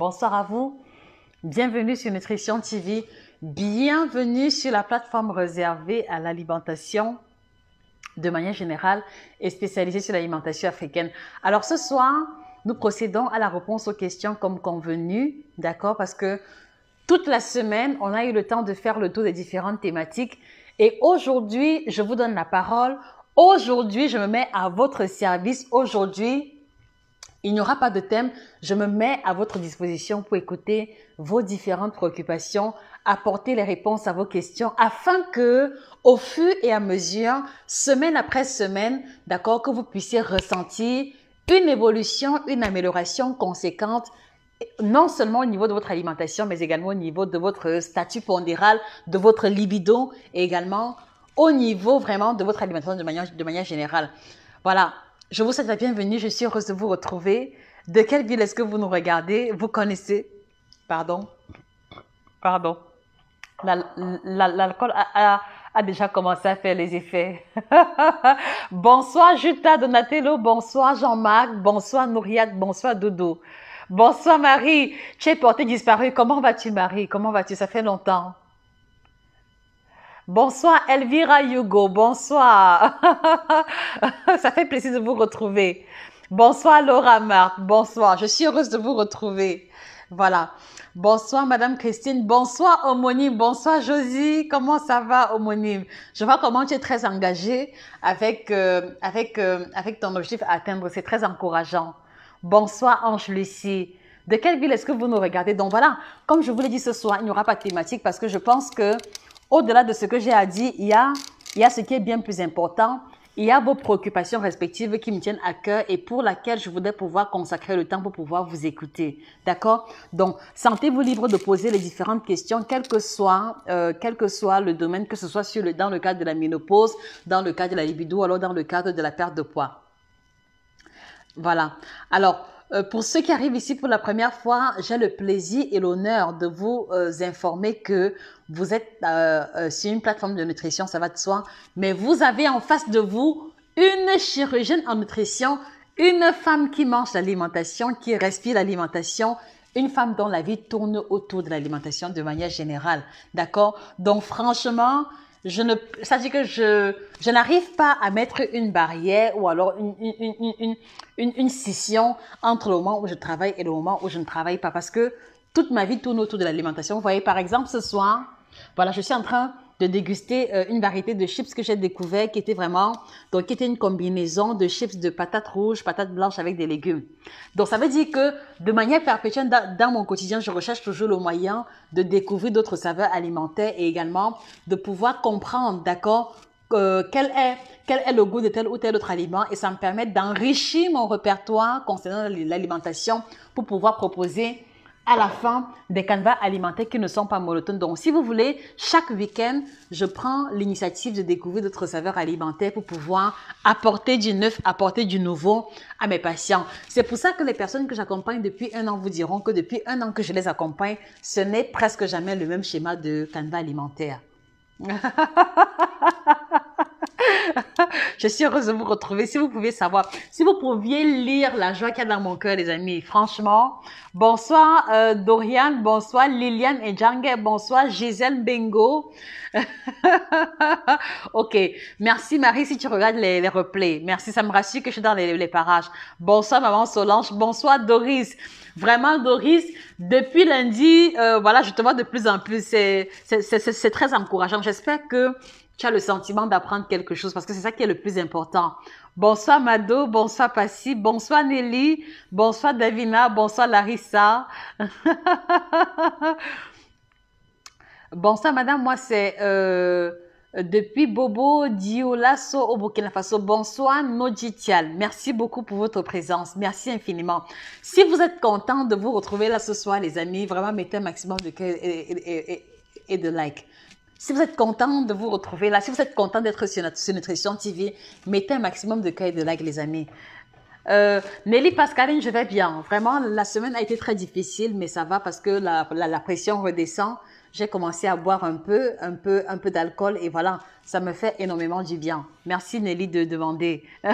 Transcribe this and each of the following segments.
Bonsoir à vous. Bienvenue sur Nutrition TV. Bienvenue sur la plateforme réservée à l'alimentation de manière générale et spécialisée sur l'alimentation africaine. Alors ce soir, nous procédons à la réponse aux questions comme convenu, d'accord? Parce que toute la semaine, on a eu le temps de faire le tour des différentes thématiques. Et aujourd'hui, je vous donne la parole. Aujourd'hui, je me mets à votre service. Aujourd'hui, il n'y aura pas de thème. Je me mets à votre disposition pour écouter vos différentes préoccupations, apporter les réponses à vos questions afin que, au fur et à mesure, semaine après semaine, d'accord, que vous puissiez ressentir une évolution, une amélioration conséquente, non seulement au niveau de votre alimentation, mais également au niveau de votre statut pondéral, de votre libido et également au niveau vraiment de votre alimentation de manière, de manière générale. Voilà, je vous souhaite la bienvenue, je suis heureuse de vous retrouver. De quelle ville est-ce que vous nous regardez? Vous connaissez? Pardon? Pardon. L'alcool a, déjà commencé à faire les effets. bonsoir Juta Donatello, bonsoir Jean-Marc, bonsoir Nouriat, bonsoir Dodo. Bonsoir Marie, tu es portée disparue. Comment vas-tu Marie? Comment vas-tu? Ça fait longtemps. Bonsoir Elvira Hugo, bonsoir. Ça fait plaisir de vous retrouver. Bonsoir Laura Marthe, bonsoir. Je suis heureuse de vous retrouver. Voilà. Bonsoir Madame Christine, bonsoir homonyme, bonsoir Josie, comment ça va homonyme Je vois comment tu es très engagée avec, euh, avec, euh, avec ton objectif à atteindre, c'est très encourageant. Bonsoir Ange Lucie. De quelle ville est-ce que vous nous regardez? Donc voilà, comme je vous l'ai dit ce soir, il n'y aura pas de thématique parce que je pense que au-delà de ce que j'ai à dire, il y a, il y a ce qui est bien plus important. Il y a vos préoccupations respectives qui me tiennent à cœur et pour laquelle je voudrais pouvoir consacrer le temps pour pouvoir vous écouter. D'accord? Donc, sentez-vous libre de poser les différentes questions, quel que soit, euh, soit le domaine, que ce soit sur le, dans le cadre de la ménopause, dans le cadre de la libido, alors dans le cadre de la perte de poids. Voilà. Alors, pour ceux qui arrivent ici pour la première fois, j'ai le plaisir et l'honneur de vous euh, informer que vous êtes euh, sur une plateforme de nutrition, ça va de soi, mais vous avez en face de vous une chirurgienne en nutrition, une femme qui mange l'alimentation, qui respire l'alimentation, une femme dont la vie tourne autour de l'alimentation de manière générale. D'accord? Donc franchement, je ne, ça dit que je, je n'arrive pas à mettre une barrière ou alors une, une, une, une, scission entre le moment où je travaille et le moment où je ne travaille pas parce que toute ma vie tourne autour de l'alimentation. Vous voyez, par exemple, ce soir, voilà, je suis en train de déguster euh, une variété de chips que j'ai découvert qui était vraiment, donc qui était une combinaison de chips de patates rouges, patates blanches avec des légumes. Donc ça veut dire que de manière perpétuelle dans, mon quotidien, je recherche toujours le moyen de découvrir d'autres saveurs alimentaires et également de pouvoir comprendre, d'accord, euh, quel est quel est le goût de tel ou tel autre aliment et ça me permet d'enrichir mon répertoire concernant l'alimentation pour pouvoir proposer à la fin des canevas alimentaires qui ne sont pas monotones. Donc, si vous voulez, chaque week-end, je prends l'initiative de découvrir d'autres saveurs alimentaires pour pouvoir apporter du neuf, apporter du nouveau à mes patients. C'est pour ça que les personnes que j'accompagne depuis un an vous diront que depuis un an que je les accompagne, ce n'est presque jamais le même schéma de canevas alimentaire. je suis heureuse de vous retrouver. Si vous pouviez savoir, si vous pouviez lire la joie qu'il y a dans mon cœur, les amis, franchement. Bonsoir euh, Dorian, bonsoir Liliane et Djange, bonsoir Gisèle Bengo. ok, merci Marie si tu regardes les, replays. Merci, ça me rassure que je suis dans les, parages. Bonsoir Maman Solange, bonsoir Doris. Vraiment Doris, depuis lundi, euh, voilà, je te vois de plus en plus. C'est très encourageant. J'espère que tu as le sentiment d'apprendre quelque chose parce que c'est ça qui est le plus important. Bonsoir Mado, bonsoir Passy, bonsoir Nelly, bonsoir Davina, bonsoir Larissa. bonsoir madame, moi c'est euh, depuis Bobo Diolasso au Burkina Faso. Bonsoir Nojitial. Merci beaucoup pour votre présence. Merci infiniment. Si vous êtes content de vous retrouver là ce soir les amis, vraiment mettez un maximum de et, et de likes. Si vous êtes content de vous retrouver là, si vous êtes content d'être sur, notre, Nutrition TV, mettez un maximum de cœur de like, les amis. Euh, Nelly Pascaline, je vais bien. Vraiment, la semaine a été très difficile, mais ça va parce que la, la, pression redescend. J'ai commencé à boire un peu, un peu, un peu d'alcool et voilà, ça me fait énormément du bien. Merci Nelly de demander.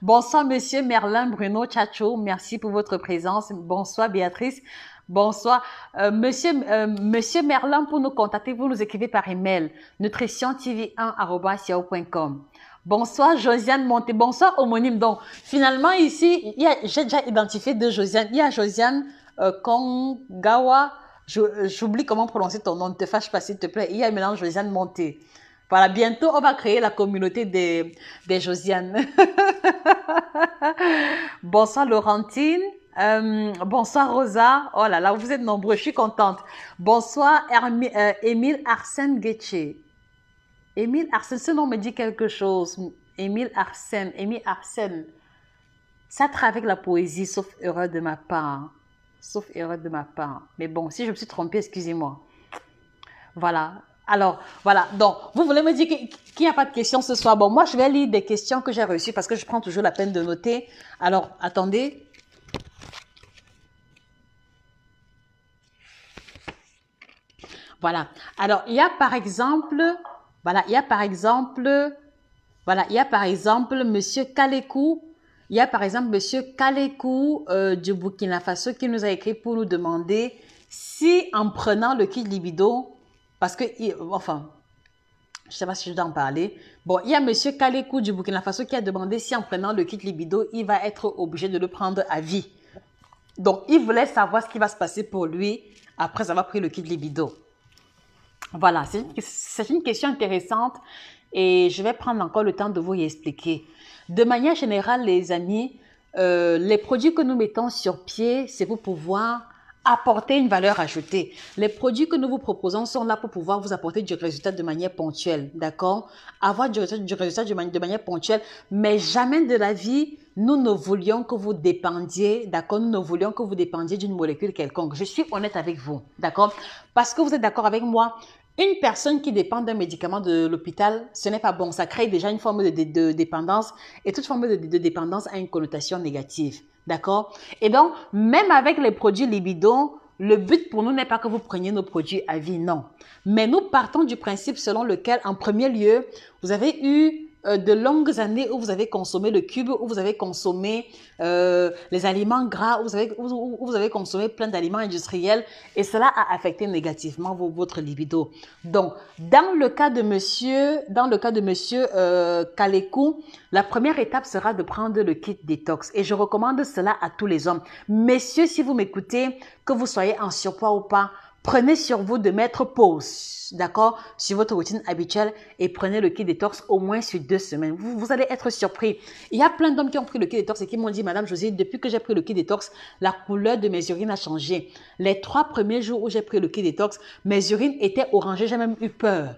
Bonsoir, monsieur Merlin Bruno Chacho. Merci pour votre présence. Bonsoir, Béatrice. Bonsoir. Euh, monsieur, euh, monsieur Merlin, pour nous contacter, vous nous écrivez par email nutritiontv1.com. Bonsoir, Josiane Monté. Bonsoir, homonyme. Donc, finalement, ici, j'ai déjà identifié deux Josiane. Il y a Josiane euh, Kongawa. J'oublie comment prononcer ton nom. Ne te fâche pas, s'il te plaît. Il y a maintenant Josiane Monté. Voilà, bientôt, on va créer la communauté des, des Josiane. bonsoir, Laurentine. Euh, bonsoir Rosa. Oh là là, vous êtes nombreux, je suis contente. Bonsoir euh, Émile Arsène Guetche. Émile Arsène, ce nom me dit quelque chose. Émile Arsène, Émile Arsène. Ça travaille avec la poésie, sauf erreur de ma part. Sauf erreur de ma part. Mais bon, si je me suis trompée, excusez-moi. Voilà. Alors, voilà. Donc, vous voulez me dire qu'il n'y a pas de questions ce soir? Bon, moi, je vais lire des questions que j'ai reçues parce que je prends toujours la peine de noter. Alors, attendez. Voilà. Alors, il y a par exemple, voilà, il y a par exemple, voilà, il y a par exemple Monsieur Kalekou, il y a par exemple Monsieur Kalekou euh, du Burkina Faso qui nous a écrit pour nous demander si en prenant le kit libido, parce que, enfin, je ne sais pas si je dois en parler. Bon, il y a Monsieur Kalekou du Burkina Faso qui a demandé si en prenant le kit libido, il va être obligé de le prendre à vie. Donc, il voulait savoir ce qui va se passer pour lui après avoir pris le kit libido. Voilà, c'est une question intéressante et je vais prendre encore le temps de vous y expliquer. De manière générale, les amis, euh, les produits que nous mettons sur pied, c'est pour pouvoir apporter une valeur ajoutée. Les produits que nous vous proposons sont là pour pouvoir vous apporter du résultat de manière ponctuelle, d'accord? Avoir du résultat, du résultat de, manière, de manière ponctuelle, mais jamais de la vie, nous ne voulions que vous dépendiez, d'accord Nous ne voulions que vous dépendiez d'une molécule quelconque. Je suis honnête avec vous, d'accord Parce que vous êtes d'accord avec moi, une personne qui dépend d'un médicament de l'hôpital, ce n'est pas bon. Ça crée déjà une forme de, dépendance et toute forme de, dépendance a une connotation négative. D'accord Et donc, même avec les produits libido, le but pour nous n'est pas que vous preniez nos produits à vie, non. Mais nous partons du principe selon lequel, en premier lieu, vous avez eu de longues années où vous avez consommé le cube, où vous avez consommé euh, les aliments gras, où vous avez, où, vous avez consommé plein d'aliments industriels et cela a affecté négativement votre libido. Donc, dans le cas de monsieur, dans le cas de monsieur euh, Kalekou, la première étape sera de prendre le kit détox et je recommande cela à tous les hommes. Messieurs, si vous m'écoutez, que vous soyez en surpoids ou pas, Prenez sur vous de mettre pause, d'accord, sur votre routine habituelle et prenez le détox au moins sur deux semaines. Vous, allez être surpris. Il y a plein d'hommes qui ont pris le détox et qui m'ont dit, Madame Josie, depuis que j'ai pris le détox, la couleur de mes urines a changé. Les trois premiers jours où j'ai pris le détox, mes urines étaient orangées, j'ai même eu peur.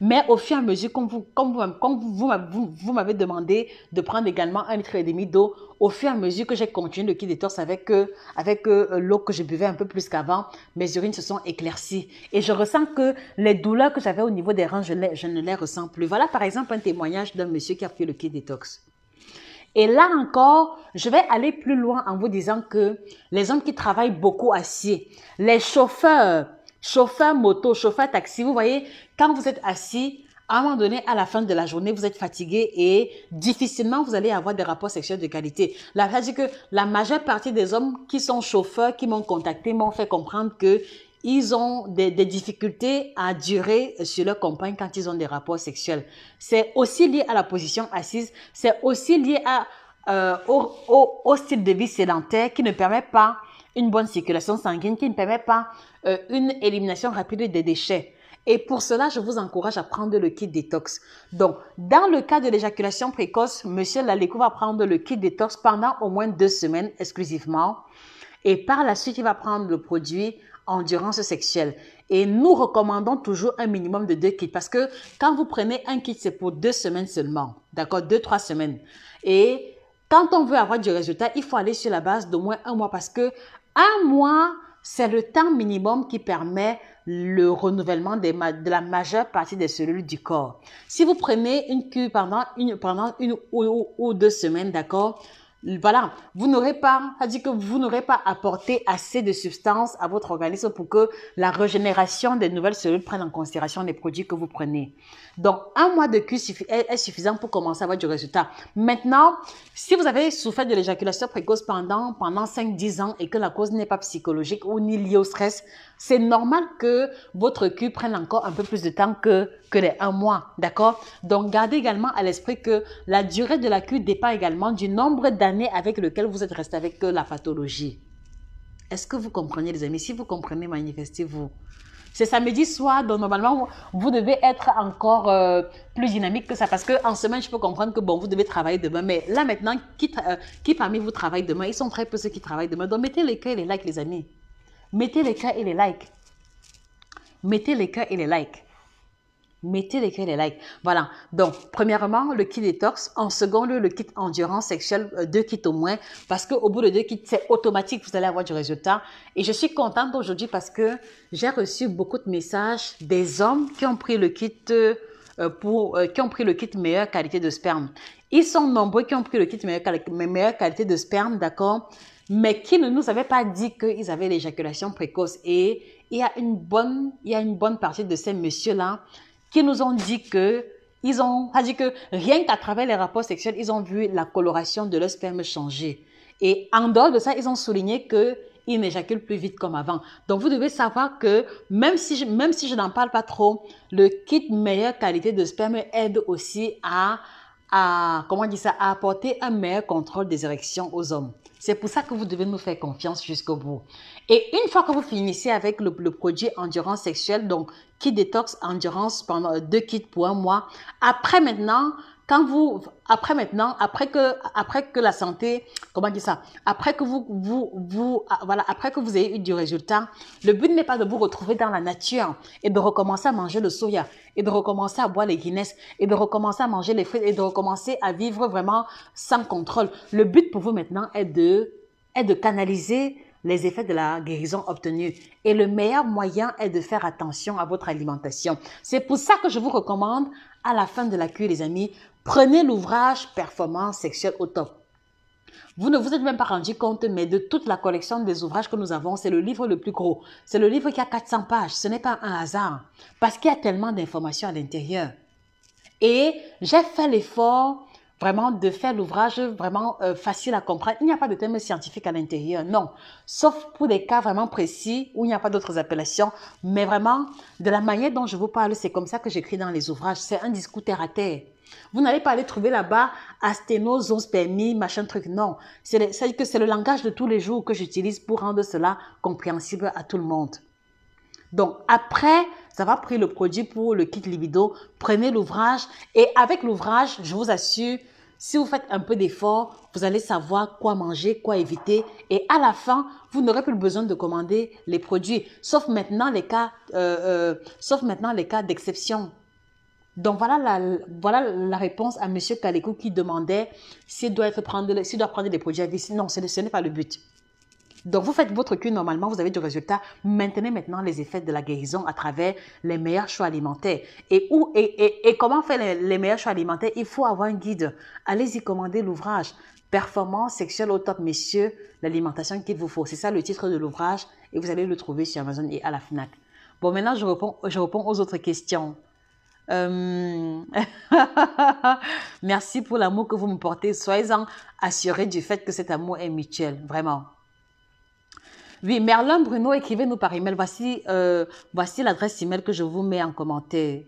Mais au fur et à mesure, comme vous, m'avez demandé de prendre également un litre et demi d'eau, au fur et à mesure que j'ai continué le kit détox avec, avec euh, l'eau que je buvais un peu plus qu'avant, mes urines se sont éclaircies. Et je ressens que les douleurs que j'avais au niveau des reins, je, je ne les ressens plus. Voilà par exemple un témoignage d'un monsieur qui a fait le kit détox. Et là encore, je vais aller plus loin en vous disant que les hommes qui travaillent beaucoup assis, les chauffeurs, chauffeur moto, chauffeur taxi, vous voyez, quand vous êtes assis, à un moment donné, à la fin de la journée, vous êtes fatigué et difficilement vous allez avoir des rapports sexuels de qualité. Là, c'est que la majeure partie des hommes qui sont chauffeurs, qui m'ont contacté, m'ont fait comprendre que ils ont des, difficultés à durer sur leur compagne quand ils ont des rapports sexuels. C'est aussi lié à la position assise, c'est aussi lié à, euh, au, au style de vie sédentaire qui ne permet pas une bonne circulation sanguine, qui ne permet pas euh, une élimination rapide des déchets. Et pour cela, je vous encourage à prendre le kit détox. Donc, dans le cas de l'éjaculation précoce, monsieur Laléco va prendre le kit détox pendant au moins deux semaines exclusivement. Et par la suite, il va prendre le produit endurance sexuelle. Et nous recommandons toujours un minimum de deux kits parce que quand vous prenez un kit, c'est pour deux semaines seulement. D'accord? Deux, trois semaines. Et quand on veut avoir du résultat, il faut aller sur la base d'au moins un mois parce que un mois, c'est le temps minimum qui permet le renouvellement de la majeure partie des cellules du corps. Si vous prenez une cure pendant une, pendant une ou, deux semaines, d'accord, voilà, vous n'aurez pas, ça dit que vous n'aurez pas apporté assez de substances à votre organisme pour que la régénération des nouvelles cellules prenne en considération les produits que vous prenez. Donc, un mois de cure est suffisant pour commencer à avoir du résultat. Maintenant, si vous avez souffert de l'éjaculation précoce pendant, pendant 5-10 ans et que la cause n'est pas psychologique ou ni liée au stress, c'est normal que votre cure prenne encore un peu plus de temps que, les un mois. D'accord? Donc, gardez également à l'esprit que la durée de la cure dépend également du nombre d'années avec lequel vous êtes resté avec la pathologie. Est-ce que vous comprenez, les amis? Si vous comprenez, manifestez-vous. C'est samedi soir, donc normalement, vous devez être encore euh, plus dynamique que ça. Parce qu'en semaine, je peux comprendre que bon, vous devez travailler demain. Mais là, maintenant, qui, euh, qui parmi vous travaille demain? Ils sont très peu ceux qui travaillent demain. Donc, mettez les cœurs et les likes, les amis. Mettez les cœurs et les likes. Mettez les cœurs et les likes. Mettez les les likes. Voilà. Donc, premièrement, le kit détox. En second lieu, le kit endurance sexuelle, euh, deux kits au moins. Parce qu'au bout de deux kits, c'est automatique, vous allez avoir du résultat. Et je suis contente aujourd'hui parce que j'ai reçu beaucoup de messages des hommes qui ont pris le kit euh, pour, euh, qui ont pris le kit meilleure qualité de sperme. Ils sont nombreux qui ont pris le kit meilleure, meilleure qualité de sperme, d'accord? Mais qui ne nous avaient pas dit qu'ils avaient l'éjaculation précoce. Et il y a une bonne, il y a une bonne partie de ces messieurs-là qui nous ont dit que ils ont dit que rien qu'à travers les rapports sexuels, ils ont vu la coloration de leur sperme changer. Et en dehors de ça, ils ont souligné que ils n'éjaculent plus vite comme avant. Donc, vous devez savoir que même si je, même si je n'en parle pas trop, le kit meilleure qualité de sperme aide aussi à, à, comment dit ça, à apporter un meilleur contrôle des érections aux hommes. C'est pour ça que vous devez nous faire confiance jusqu'au bout. Et une fois que vous finissez avec le, produit endurance sexuelle, donc kit détox endurance pendant deux kits pour un mois, après maintenant, quand vous, après maintenant, après que, après que la santé, comment dire ça, après que vous, vous, vous, ah, voilà, après que vous ayez eu du résultat, le but n'est pas de vous retrouver dans la nature et de recommencer à manger le soya et de recommencer à boire les Guinness et de recommencer à manger les fruits et de recommencer à vivre vraiment sans contrôle. Le but pour vous maintenant est de, est de canaliser les effets de la guérison obtenue. Et le meilleur moyen est de faire attention à votre alimentation. C'est pour ça que je vous recommande, à la fin de la cure, les amis, Prenez l'ouvrage Performance sexuelle au top. Vous ne vous êtes même pas rendu compte, mais de toute la collection des ouvrages que nous avons, c'est le livre le plus gros. C'est le livre qui a 400 pages. Ce n'est pas un hasard, parce qu'il y a tellement d'informations à l'intérieur. Et j'ai fait l'effort vraiment de faire l'ouvrage vraiment euh, facile à comprendre. Il n'y a pas de thème scientifique à l'intérieur, non. Sauf pour des cas vraiment précis où il n'y a pas d'autres appellations. Mais vraiment, de la manière dont je vous parle, c'est comme ça que j'écris dans les ouvrages. C'est un discours terre à terre. Vous n'allez pas aller trouver là-bas permis, machin truc. Non. C'est que c'est le langage de tous les jours que j'utilise pour rendre cela compréhensible à tout le monde. Donc, après avoir pris le produit pour le kit libido, prenez l'ouvrage et avec l'ouvrage, je vous assure, si vous faites un peu d'effort, vous allez savoir quoi manger, quoi éviter. Et à la fin, vous n'aurez plus besoin de commander les produits, sauf maintenant les cas, euh, euh, sauf maintenant les cas d'exception. Donc voilà la, voilà la réponse à Monsieur Kalekou qui demandait s'il doit, être prendre, doit prendre des produits à vie. Non, ce n'est pas le but. Donc vous faites votre cure normalement, vous avez du résultat. Maintenez maintenant les effets de la guérison à travers les meilleurs choix alimentaires. Et, où, et, et, et comment faire les, meilleurs choix alimentaires? Il faut avoir un guide. Allez-y commander l'ouvrage. Performance sexuelle au top, messieurs, l'alimentation qu'il vous faut. C'est ça le titre de l'ouvrage et vous allez le trouver sur Amazon et à la FNAC. Bon, maintenant je réponds, je réponds aux autres questions. Euh, merci pour l'amour que vous me portez. Soyez-en assurés du fait que cet amour est mutuel, vraiment. Oui, Merlin Bruno, écrivez-nous par email. Voici, euh, voici l'adresse email que je vous mets en commentaire.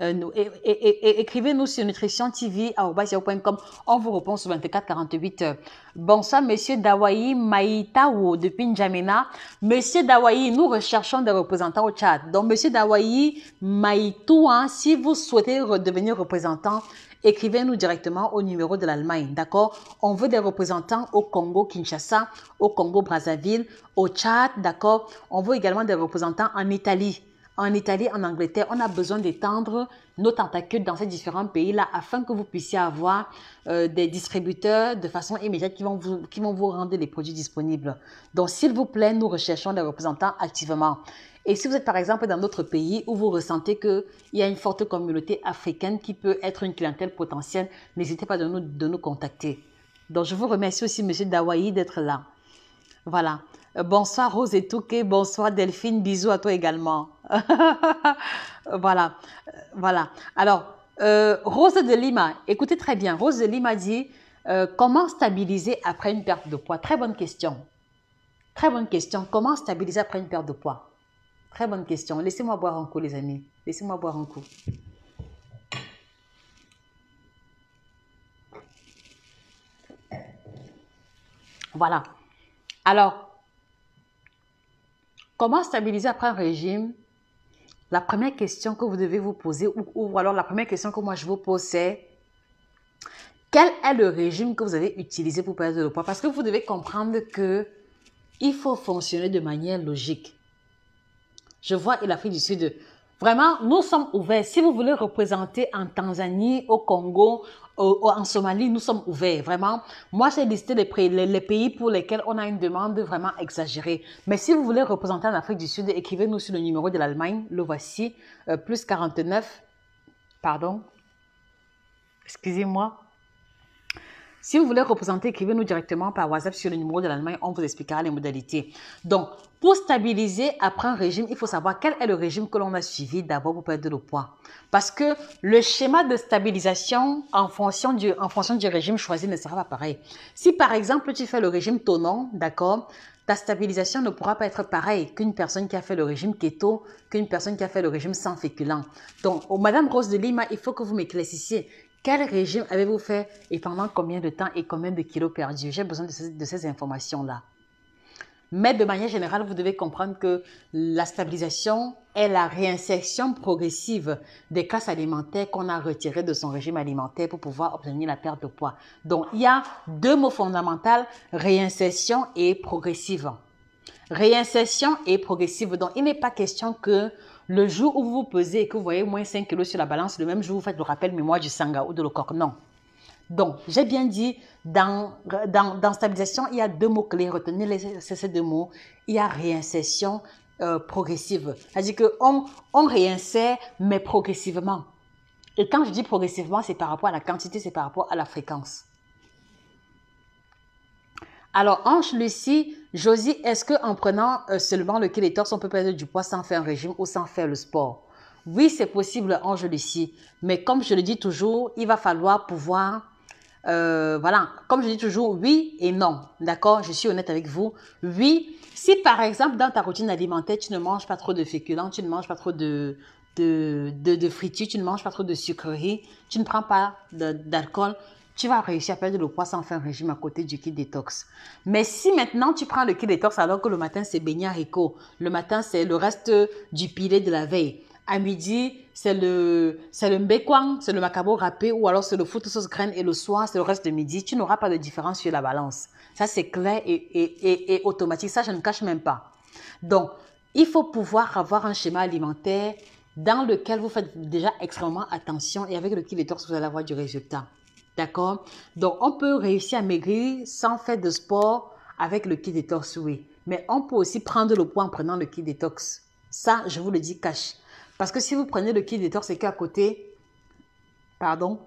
Euh, et, écrivez-nous sur nutritiontv.com. On vous répond sur 24 48 heures. Bonsoir, monsieur Dawaï Maïtaou depuis N'Djamena. Monsieur Dawaï, nous recherchons des représentants au chat. Donc, monsieur Dawaï Maïtou, hein, si vous souhaitez devenir représentant, écrivez-nous directement au numéro de l'Allemagne, d'accord? On veut des représentants au Congo Kinshasa, au Congo Brazzaville, au Tchad, d'accord? On veut également des représentants en Italie en Italie, en Angleterre, on a besoin d'étendre nos tentacules dans ces différents pays-là afin que vous puissiez avoir euh, des distributeurs de façon immédiate qui vont, vous, qui vont vous rendre les produits disponibles. Donc, s'il vous plaît, nous recherchons des représentants activement. Et si vous êtes par exemple dans notre pays où vous ressentez qu'il y a une forte communauté africaine qui peut être une clientèle potentielle, n'hésitez pas de nous, de nous contacter. Donc, je vous remercie aussi, Monsieur Dawaï, d'être là. Voilà. Euh, bonsoir, Rose et Touquet. Bonsoir, Delphine. Bisous à toi également. voilà. Euh, voilà. Alors, euh, Rose de Lima, écoutez très bien. Rose de Lima dit comment stabiliser après une perte de poids? Très bonne question. Très bonne question. Comment stabiliser après une perte de poids? Très bonne question. Laissez-moi boire un coup, les amis. Laissez-moi boire un coup. Voilà. Alors, comment stabiliser après un régime? La première question que vous devez vous poser, ou, alors la première question que moi je vous pose, c'est quel est le régime que vous avez utilisé pour perdre le poids Parce que vous devez comprendre que il faut fonctionner de manière logique. Je vois l'Afrique du Sud. Vraiment, nous sommes ouverts. Si vous voulez représenter en Tanzanie, au Congo, en Somalie, nous sommes ouverts. Vraiment, moi, j'ai listé les, pays pour lesquels on a une demande vraiment exagérée. Mais si vous voulez représenter en Afrique du Sud, écrivez-nous sur le numéro de l'Allemagne. Le voici, euh, plus 49. Pardon. Excusez-moi. Si vous voulez représenter, écrivez-nous directement par WhatsApp sur le numéro de l'Allemagne, on vous expliquera les modalités. Donc, pour stabiliser après un régime, il faut savoir quel est le régime que l'on a suivi d'abord pour perdre le poids. Parce que le schéma de stabilisation en fonction du, en fonction du régime choisi ne sera pas pareil. Si par exemple tu fais le régime tonant, d'accord, ta stabilisation ne pourra pas être pareille qu'une personne qui a fait le régime keto, qu'une personne qui a fait le régime sans féculent. Donc, au Madame Rose de Lima, il faut que vous m'éclaircissiez quel régime avez-vous fait et pendant combien de temps et combien de kilos perdus J'ai besoin de ces, informations-là. Mais de manière générale, vous devez comprendre que la stabilisation est la réinsertion progressive des classes alimentaires qu'on a retirées de son régime alimentaire pour pouvoir obtenir la perte de poids. Donc, il y a deux mots fondamentaux, réinsertion et progressive. Réinsertion et progressive. Donc, il n'est pas question que le jour où vous vous pesez et que vous voyez moins 5 kg sur la balance, le même jour, vous faites le rappel mémoire du sanga ou de coq. Non. Donc, j'ai bien dit, dans, dans, stabilisation, il y a deux mots clés. Retenez ces deux mots. Il y a réinsertion euh, progressive. C'est-à-dire qu'on on réinsère, mais progressivement. Et quand je dis progressivement, c'est par rapport à la quantité, c'est par rapport à la fréquence. Alors, Ange Lucie, Josie, est-ce qu'en prenant euh, seulement le kélétorse, on peut perdre du poids sans faire un régime ou sans faire le sport? Oui, c'est possible, Ange Lucie. Mais comme je le dis toujours, il va falloir pouvoir... Euh, voilà, comme je dis toujours, oui et non. D'accord? Je suis honnête avec vous. Oui, si par exemple, dans ta routine alimentaire, tu ne manges pas trop de féculents, tu ne manges pas trop de, de, de, de friture, tu ne manges pas trop de sucreries, tu ne prends pas d'alcool, tu vas réussir à perdre le poids sans faire un régime à côté du kit détox. Mais si maintenant tu prends le kit détox alors que le matin c'est beignet haricot, le matin c'est le reste du pilé de la veille, à midi c'est le c'est le mbekwang, c'est le macabo râpé ou alors c'est le foot sauce graine et le soir c'est le reste de midi, tu n'auras pas de différence sur la balance. Ça c'est clair et, et, et automatique, ça je ne cache même pas. Donc, il faut pouvoir avoir un schéma alimentaire dans lequel vous faites déjà extrêmement attention et avec le kit détox vous allez avoir du résultat. D'accord? Donc, on peut réussir à maigrir sans faire de sport avec le kit détox, oui. Mais on peut aussi prendre le poids en prenant le kit détox. Ça, je vous le dis cash. Parce que si vous prenez le kit détox et qu'à côté, pardon,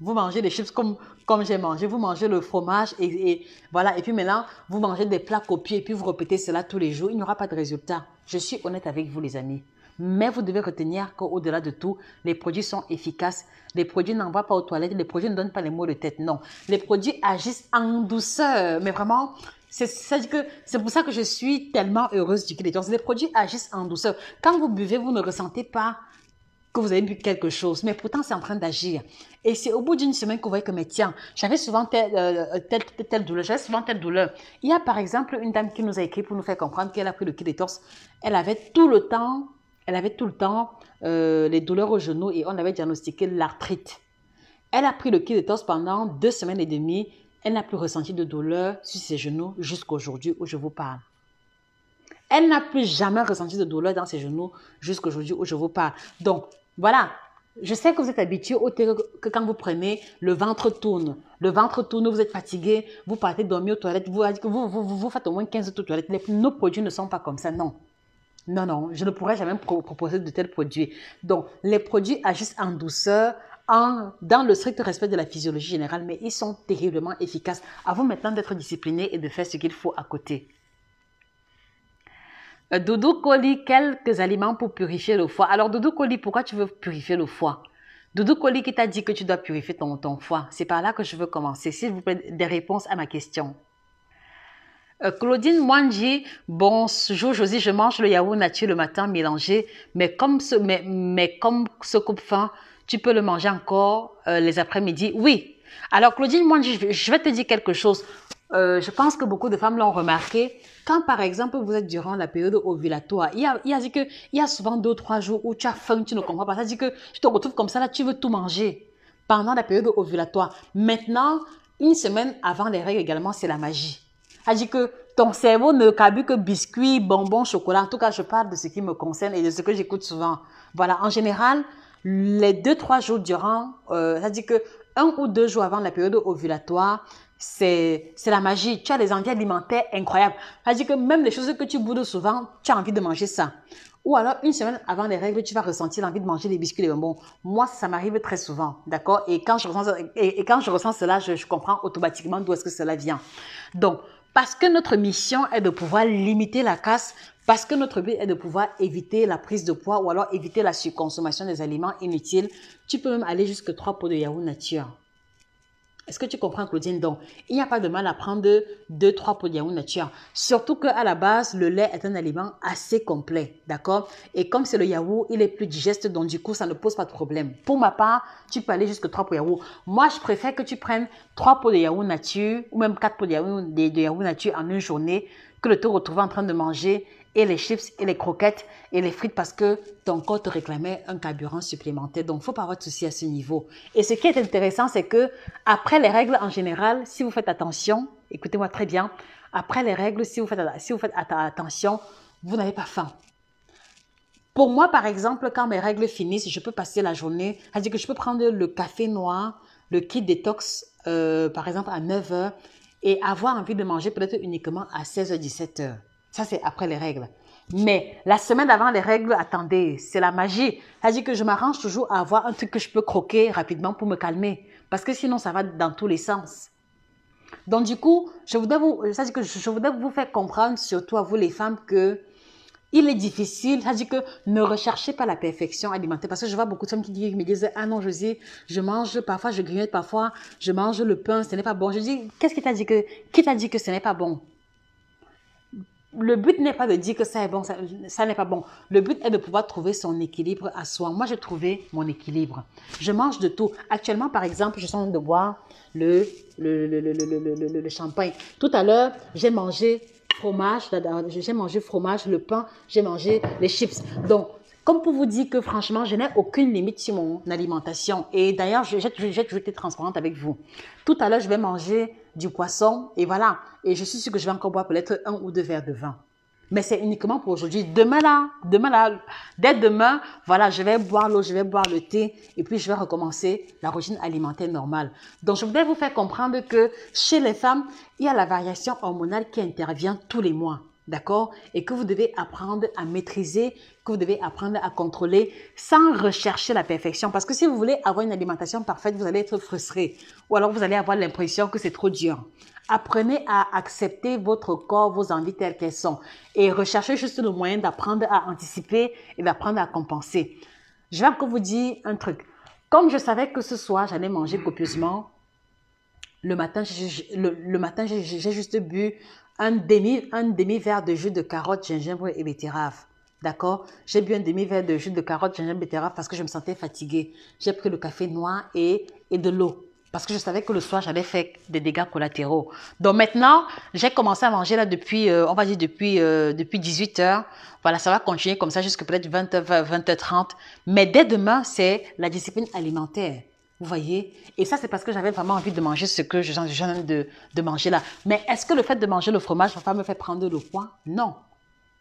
vous mangez des chips comme, j'ai mangé, vous mangez le fromage et, et, voilà. Et puis maintenant, vous mangez des plats copiés et puis vous répétez cela tous les jours. Il n'y aura pas de résultat. Je suis honnête avec vous, les amis. Mais vous devez retenir qu'au-delà de tout, les produits sont efficaces. Les produits n'envoient pas aux toilettes, les produits ne donnent pas les maux de tête. Non, les produits agissent en douceur. Mais vraiment, c'est pour ça que je suis tellement heureuse du Kinetos. Les produits agissent en douceur. Quand vous buvez, vous ne ressentez pas que vous avez bu quelque chose, mais pourtant c'est en train d'agir. Et c'est au bout d'une semaine que vous voyez que, mais tiens, j'avais souvent telle, euh, telle, telle, douleur, j'avais souvent telle douleur. Il y a par exemple une dame qui nous a écrit pour nous faire comprendre qu'elle a pris le Kinetos. Elle avait tout le temps elle avait tout le temps euh, les douleurs au genou et on avait diagnostiqué l'arthrite. Elle a pris le Kiletos pendant deux semaines et demie. Elle n'a plus ressenti de douleur sur ses genoux jusqu'à aujourd'hui où je vous parle. Elle n'a plus jamais ressenti de douleur dans ses genoux jusqu'à aujourd'hui où je vous parle. Donc, voilà. Je sais que vous êtes habitué au que quand vous prenez, le ventre tourne. Le ventre tourne, vous êtes fatigué, vous partez dormir aux toilettes, vous, vous, vous, vous faites au moins 15 tours aux toilettes. nos produits ne sont pas comme ça, non. Non, non, je ne pourrais jamais proposer de tels produits. Donc, les produits agissent en douceur, dans le strict respect de la physiologie générale, mais ils sont terriblement efficaces. À vous maintenant d'être discipliné et de faire ce qu'il faut à côté. Euh, Doudou Coli, quelques aliments pour purifier le foie. Alors, Doudou Coli, pourquoi tu veux purifier le foie? Doudou Coli qui t'a dit que tu dois purifier ton, ton foie. C'est par là que je veux commencer. S'il vous plaît, des réponses à ma question. Euh, Claudine Mwanji, bonjour Josie, je mange le yaourt nature le matin mélangé, mais comme ce, mais, mais comme ce coupe-fin, tu peux le manger encore euh, les après-midi. Oui. Alors Claudine Mwanji, je vais te dire quelque chose. Euh, je pense que beaucoup de femmes l'ont remarqué. Quand, par exemple, vous êtes durant la période ovulatoire, il y a, il y a, dit que, il y a souvent deux trois jours où tu as faim, tu ne comprends pas. Ça dit que tu te retrouves comme ça, là, tu veux tout manger pendant la période ovulatoire. Maintenant, une semaine avant les règles également, c'est la magie. Dit que ton cerveau ne cabule que biscuits, bonbons, chocolat. En tout cas, je parle de ce qui me concerne et de ce que j'écoute souvent. Voilà, en général, les deux, trois jours durant, euh, dit que un ou deux jours avant la période ovulatoire, c'est la magie. Tu as des envies alimentaires incroyables. Dit que même les choses que tu boudes souvent, tu as envie de manger ça. Ou alors, une semaine avant les règles, tu vas ressentir l'envie de manger des biscuits, les bonbons. Moi, ça m'arrive très souvent, d'accord? Et, quand je ressens, et, quand je ressens cela, je comprends automatiquement d'où est-ce que cela vient. Donc, parce que notre mission est de pouvoir limiter la casse, parce que notre but est de pouvoir éviter la prise de poids ou alors éviter la surconsommation des aliments inutiles, tu peux même aller jusqu'à 3 pots de yaourt nature. Est-ce que tu comprends, Claudine? Donc, il n'y a pas de mal à prendre deux, trois pots de yaourt nature. Surtout qu'à la base, le lait est un aliment assez complet, d'accord? Et comme c'est le yaourt, il est plus digeste, donc du coup, ça ne pose pas de problème. Pour ma part, tu peux aller jusqu'à trois pots de yaourt. Moi, je préfère que tu prennes trois pots de yaourt nature ou même quatre pots de yaourt, de yaourt nature en une journée que de te retrouver en train de manger et les chips et les croquettes et les frites parce que ton corps te réclamait un carburant supplémentaire. Donc, faut pas avoir de souci à ce niveau. Et ce qui est intéressant, c'est que après les règles en général, si vous faites attention, écoutez-moi très bien, après les règles, si vous faites, si vous faites attention, vous n'avez pas faim. Pour moi, par exemple, quand mes règles finissent, je peux passer la journée, c'est-à-dire que je peux prendre le café noir, le kit détox, euh, par exemple, à 9 h et avoir envie de manger peut-être uniquement à 16h, 17h. Ça, c'est après les règles. Mais la semaine avant les règles, attendez, c'est la magie. C'est-à-dire que je m'arrange toujours à avoir un truc que je peux croquer rapidement pour me calmer. Parce que sinon, ça va dans tous les sens. Donc, du coup, je voudrais vous, je voudrais vous faire comprendre, surtout à vous les femmes, que il est difficile. C'est-à-dire que ne recherchez pas la perfection alimentaire. Parce que je vois beaucoup de femmes qui me disent, ah non, Josie, je mange, parfois je grignote, parfois je mange le pain, ce n'est pas bon. Je dis, qu'est-ce qui t'a dit que, qui t'a dit que ce n'est pas bon? le but n'est pas de dire que ça bon, ça, n'est pas bon. Le but est de pouvoir trouver son équilibre à soi. Moi, j'ai trouvé mon équilibre. Je mange de tout. Actuellement, par exemple, je suis en train de boire le, le, le, le, le champagne. Tout à l'heure, j'ai mangé fromage, j'ai mangé fromage, le pain, j'ai mangé les chips. Donc, comme pour vous dire que franchement, je n'ai aucune limite sur mon alimentation. Et d'ailleurs, j'ai été transparente avec vous. Tout à l'heure, je vais manger du poisson et voilà. Et je suis sûre que je vais encore boire peut-être un ou deux verres de vin. Mais c'est uniquement pour aujourd'hui. Demain là, demain là, dès demain, voilà, je vais boire l'eau, je vais boire le thé et puis je vais recommencer la routine alimentaire normale. Donc je voudrais vous faire comprendre que chez les femmes, il y a la variation hormonale qui intervient tous les mois d'accord? Et que vous devez apprendre à maîtriser, que vous devez apprendre à contrôler sans rechercher la perfection. Parce que si vous voulez avoir une alimentation parfaite, vous allez être frustré ou alors vous allez avoir l'impression que c'est trop dur. Apprenez à accepter votre corps, vos envies telles qu'elles sont et recherchez juste le moyen d'apprendre à anticiper et d'apprendre à compenser. Je vais encore vous dire un truc. Comme je savais que ce soir, j'allais manger copieusement, le matin, le j'ai juste bu un demi, un demi verre de jus de carotte, gingembre et betterave. D'accord? J'ai bu un demi-verre de jus de carotte, gingembre, betterave parce que je me sentais fatiguée. J'ai pris le café noir et, et de l'eau. Parce que je savais que le soir, j'avais fait des dégâts collatéraux. Donc maintenant, j'ai commencé à manger là depuis, euh, on va dire depuis, euh, depuis 18 heures. Voilà, ça va continuer comme ça jusqu'à peut-être 20 20h30. Mais dès demain, c'est la discipline alimentaire. Vous voyez Et ça, c'est parce que j'avais vraiment envie de manger ce que je viens de, de manger là. Mais est-ce que le fait de manger le fromage va me faire prendre le poids? Non.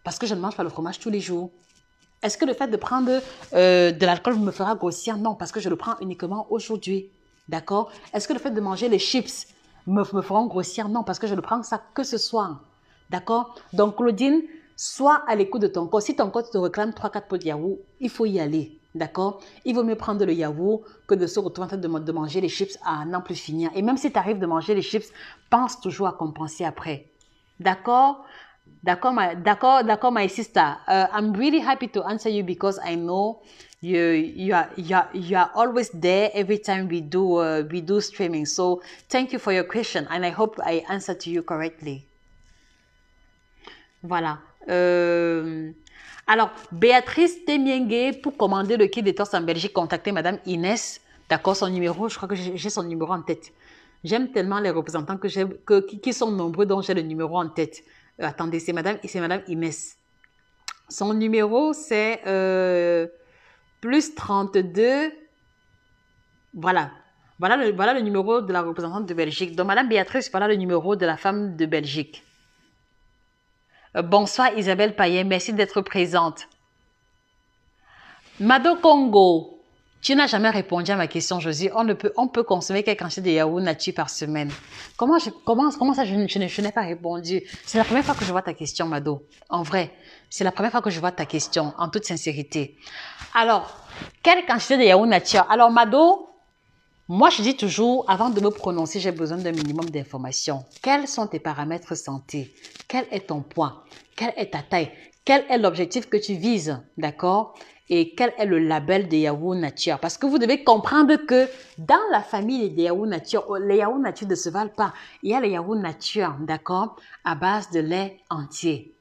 Parce que je ne mange pas le fromage tous les jours. Est-ce que le fait de prendre euh, de l'alcool me fera grossir? Non, parce que je le prends uniquement aujourd'hui. D'accord? Est-ce que le fait de manger les chips me, feront grossir? Non, parce que je ne prends ça que ce soir. D'accord? Donc, Claudine, sois à l'écoute de ton corps. Si ton corps te réclame 3-4 pots de yaourt, il faut y aller. D'accord? Il vaut mieux prendre le yaourt que de se retrouver en train de, manger les chips à n'en plus finir. Et même si tu arrives de manger les chips, pense toujours à compenser après. D'accord? D'accord, d'accord, d'accord, my sister. Uh, I'm really happy to answer you because I know you you are you are, you are always there every time we do uh, we do streaming. So thank you for your question and I hope I answered to you correctly. Voilà. Euh, alors, Béatrice Temiengue, pour commander le kit détox en Belgique, contactez Madame Inès. D'accord, son numéro, je crois que j'ai son numéro en tête. J'aime tellement les représentants que que, qui sont nombreux dont j'ai le numéro en tête. Euh, attendez, c'est Madame, c'est Madame Inès. Son numéro, c'est euh, plus 32. Voilà. Voilà le, numéro de la représentante de Belgique. Donc, Madame Béatrice, voilà le numéro de la femme de Belgique. Euh, bonsoir Isabelle Payet, merci d'être présente. Mado Congo, tu n'as jamais répondu à ma question, Josie. On, ne peut, on peut consommer quelle quantité de yaourt nature par semaine comment, je, comment, comment ça, je, je n'ai pas répondu C'est la première fois que je vois ta question, Mado. En vrai, c'est la première fois que je vois ta question, en toute sincérité. Alors, quelle quantité de yaourt nature Alors, Mado, moi, je dis toujours, avant de me prononcer, j'ai besoin d'un minimum d'informations. Quels sont tes paramètres santé? Quel est ton poids? Quelle est ta taille? Quel est l'objectif que tu vises? D'accord? Et quel est le label des yaourts nature? Parce que vous devez comprendre que dans la famille des yaourts nature, les yaourts nature ne se valent pas. Il y a les yaourts nature, d'accord À base de lait entier.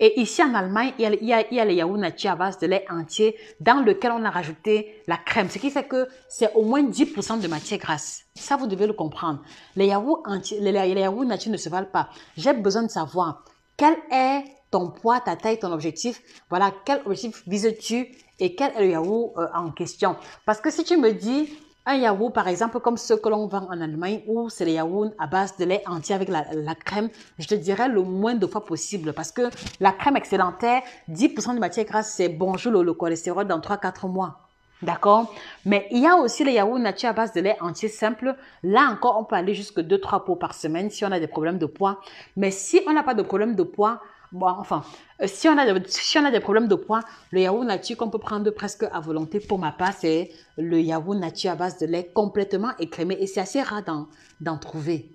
Et ici en Allemagne, il y a, il les yaourts nature à base de lait entier dans lequel on a rajouté la crème. Ce qui fait que c'est au moins 10% de matière grasse. Ça, vous devez le comprendre. Les yaourts, entiers, les, nature ne se valent pas. J'ai besoin de savoir quel est ton poids, ta taille, ton objectif. Voilà, quel objectif vises-tu et quel est le yaourt euh, en question? Parce que si tu me dis, un yaourt, par exemple, comme ceux que l'on vend en Allemagne, où c'est les yaourts à base de lait entier avec la, crème, je te dirais le moins de fois possible. Parce que la crème excédentaire, 10% de matière grasse, c'est bonjour le, le cholestérol dans 3-4 mois. D'accord? Mais il y a aussi les yaourts nature à base de lait entier simple. Là encore, on peut aller jusque 2-3 pots par semaine si on a des problèmes de poids. Mais si on n'a pas de problème de poids, Bon, enfin, euh, si on, a, si on a des problèmes de poids, le yaourt nature qu'on peut prendre presque à volonté, pour ma part, c'est le yaourt nature à base de lait complètement écrémé et c'est assez rare d'en trouver.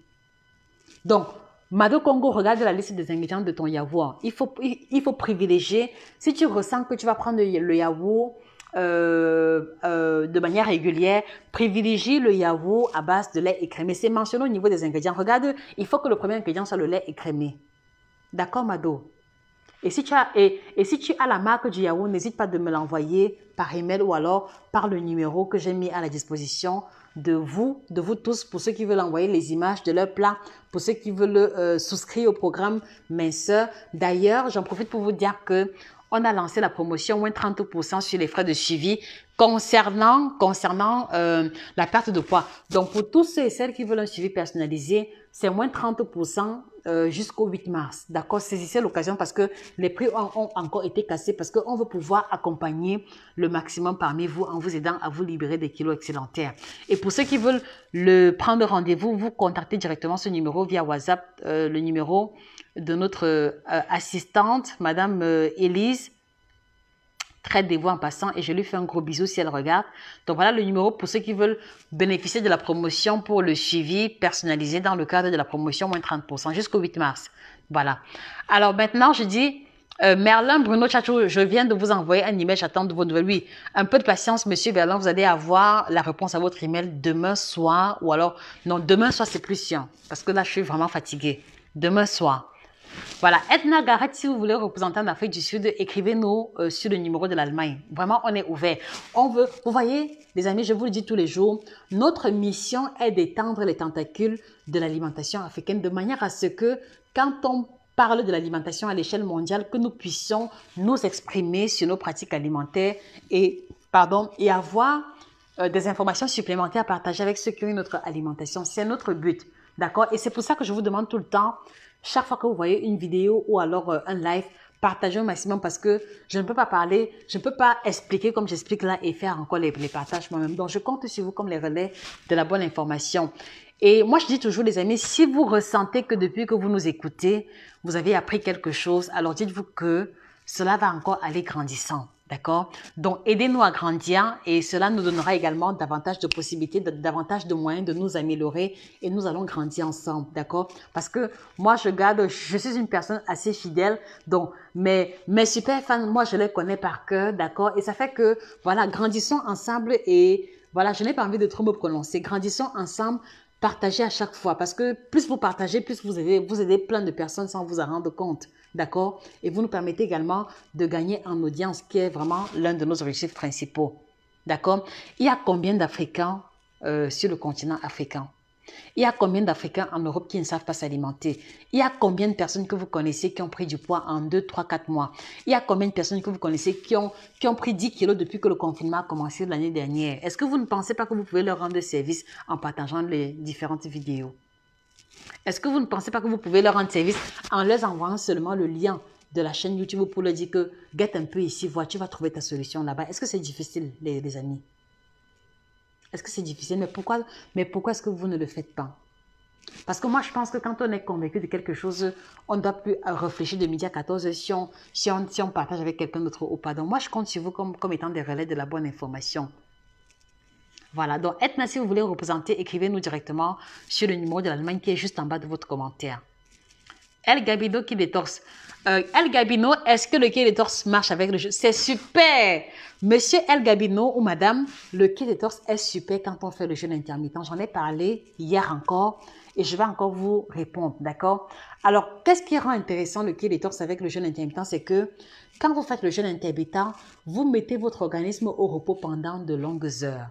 Donc, Mado Congo, regarde la liste des ingrédients de ton yaourt. Il faut, il, faut privilégier, si tu ressens que tu vas prendre le yaourt euh, euh, de manière régulière, privilégie le yaourt à base de lait écrémé. C'est mentionné au niveau des ingrédients. Regarde, il faut que le premier ingrédient soit le lait écrémé. D'accord, Mado? Et si, tu as, et, et si tu as la marque du yaourt, n'hésite pas de me l'envoyer par email ou alors par le numéro que j'ai mis à la disposition de vous, de vous tous, pour ceux qui veulent envoyer les images de leur plat, pour ceux qui veulent euh, souscrire au programme Minceur. D'ailleurs, j'en profite pour vous dire que on a lancé la promotion moins 30% sur les frais de suivi concernant, concernant euh, la perte de poids. Donc, pour tous ceux et celles qui veulent un suivi personnalisé, c'est moins 30% euh, jusqu'au 8 mars. D'accord Saisissez l'occasion parce que les prix ont, encore été cassés parce qu'on veut pouvoir accompagner le maximum parmi vous en vous aidant à vous libérer des kilos excédentaires. Et pour ceux qui veulent le prendre rendez-vous, vous contactez directement ce numéro via WhatsApp, euh, le numéro de notre euh, assistante, Madame Elise dévouée en passant et je lui fais un gros bisou si elle regarde. Donc voilà le numéro pour ceux qui veulent bénéficier de la promotion pour le suivi personnalisé dans le cadre de la promotion moins 30% jusqu'au 8 mars. Voilà. Alors maintenant, je dis euh, Merlin Bruno Chacho, je viens de vous envoyer un email, j'attends de vos nouvelles. Oui, un peu de patience, monsieur Merlin, vous allez avoir la réponse à votre email demain soir ou alors, non, demain soir c'est plus chiant parce que là je suis vraiment fatiguée. Demain soir. Voilà, Edna Garrett, si vous voulez représenter en Afrique du Sud, écrivez-nous euh, sur le numéro de l'Allemagne. Vraiment, on est ouvert. On veut, vous voyez, les amis, je vous le dis tous les jours, notre mission est d'étendre les tentacules de l'alimentation africaine de manière à ce que quand on parle de l'alimentation à l'échelle mondiale, que nous puissions nous exprimer sur nos pratiques alimentaires et, pardon, et avoir euh, des informations supplémentaires à partager avec ceux qui ont notre alimentation. C'est notre but. D'accord? Et c'est pour ça que je vous demande tout le temps chaque fois que vous voyez une vidéo ou alors euh, un live, partagez au maximum parce que je ne peux pas parler, je ne peux pas expliquer comme j'explique là et faire encore les, les partages moi-même. Donc, je compte sur vous comme les relais de la bonne information. Et moi, je dis toujours, les amis, si vous ressentez que depuis que vous nous écoutez, vous avez appris quelque chose, alors dites-vous que cela va encore aller grandissant. D'accord? Donc, aidez-nous à grandir et cela nous donnera également davantage de possibilités, davantage de moyens de nous améliorer et nous allons grandir ensemble. D'accord? Parce que moi, je garde, je suis une personne assez fidèle. Donc, mes, mes super fans, moi, je les connais par cœur. D'accord? Et ça fait que, voilà, grandissons ensemble et voilà, je n'ai pas envie de trop me prononcer. Grandissons ensemble partagez à chaque fois parce que plus vous partagez, plus vous aidez, vous aidez plein de personnes sans vous en rendre compte. D'accord? Et vous nous permettez également de gagner en audience, qui est vraiment l'un de nos objectifs principaux. D'accord? Il y a combien d'Africains euh, sur le continent africain? Il y a combien d'Africains en Europe qui ne savent pas s'alimenter? Il y a combien de personnes que vous connaissez qui ont pris du poids en 2, 3, 4 mois? Il y a combien de personnes que vous connaissez qui ont, qui ont pris 10 kilos depuis que le confinement a commencé l'année dernière? Est-ce que vous ne pensez pas que vous pouvez leur rendre service en partageant les différentes vidéos? Est-ce que vous ne pensez pas que vous pouvez leur rendre service en leur envoyant seulement le lien de la chaîne YouTube pour leur dire que guette un peu ici, vois, tu vas trouver ta solution là-bas Est-ce que c'est difficile, les amis? Est-ce que c'est difficile? Mais pourquoi, mais pourquoi est-ce que vous ne le faites pas? Parce que moi, je pense que quand on est convaincu de quelque chose, on ne doit plus réfléchir de midi à 14 heures si on, si on, si on partage avec quelqu'un d'autre ou pas. Donc, moi, je compte sur vous comme, comme étant des relais de la bonne information. Voilà, donc Etna, si vous voulez représenter, écrivez-nous directement sur le numéro de l'Allemagne qui est juste en bas de votre commentaire. El Gabino qui détorse. Euh, El Gabino, est-ce que le quai de torse marche avec le jeu? C'est super Monsieur El Gabino ou madame, le quai de torse est super quand on fait le jeûne intermittent. J'en ai parlé hier encore et je vais encore vous répondre, d'accord? Alors, qu'est-ce qui rend intéressant le quai de torse avec le jeûne intermittent C'est que quand vous faites le jeûne intermittent, vous mettez votre organisme au repos pendant de longues heures.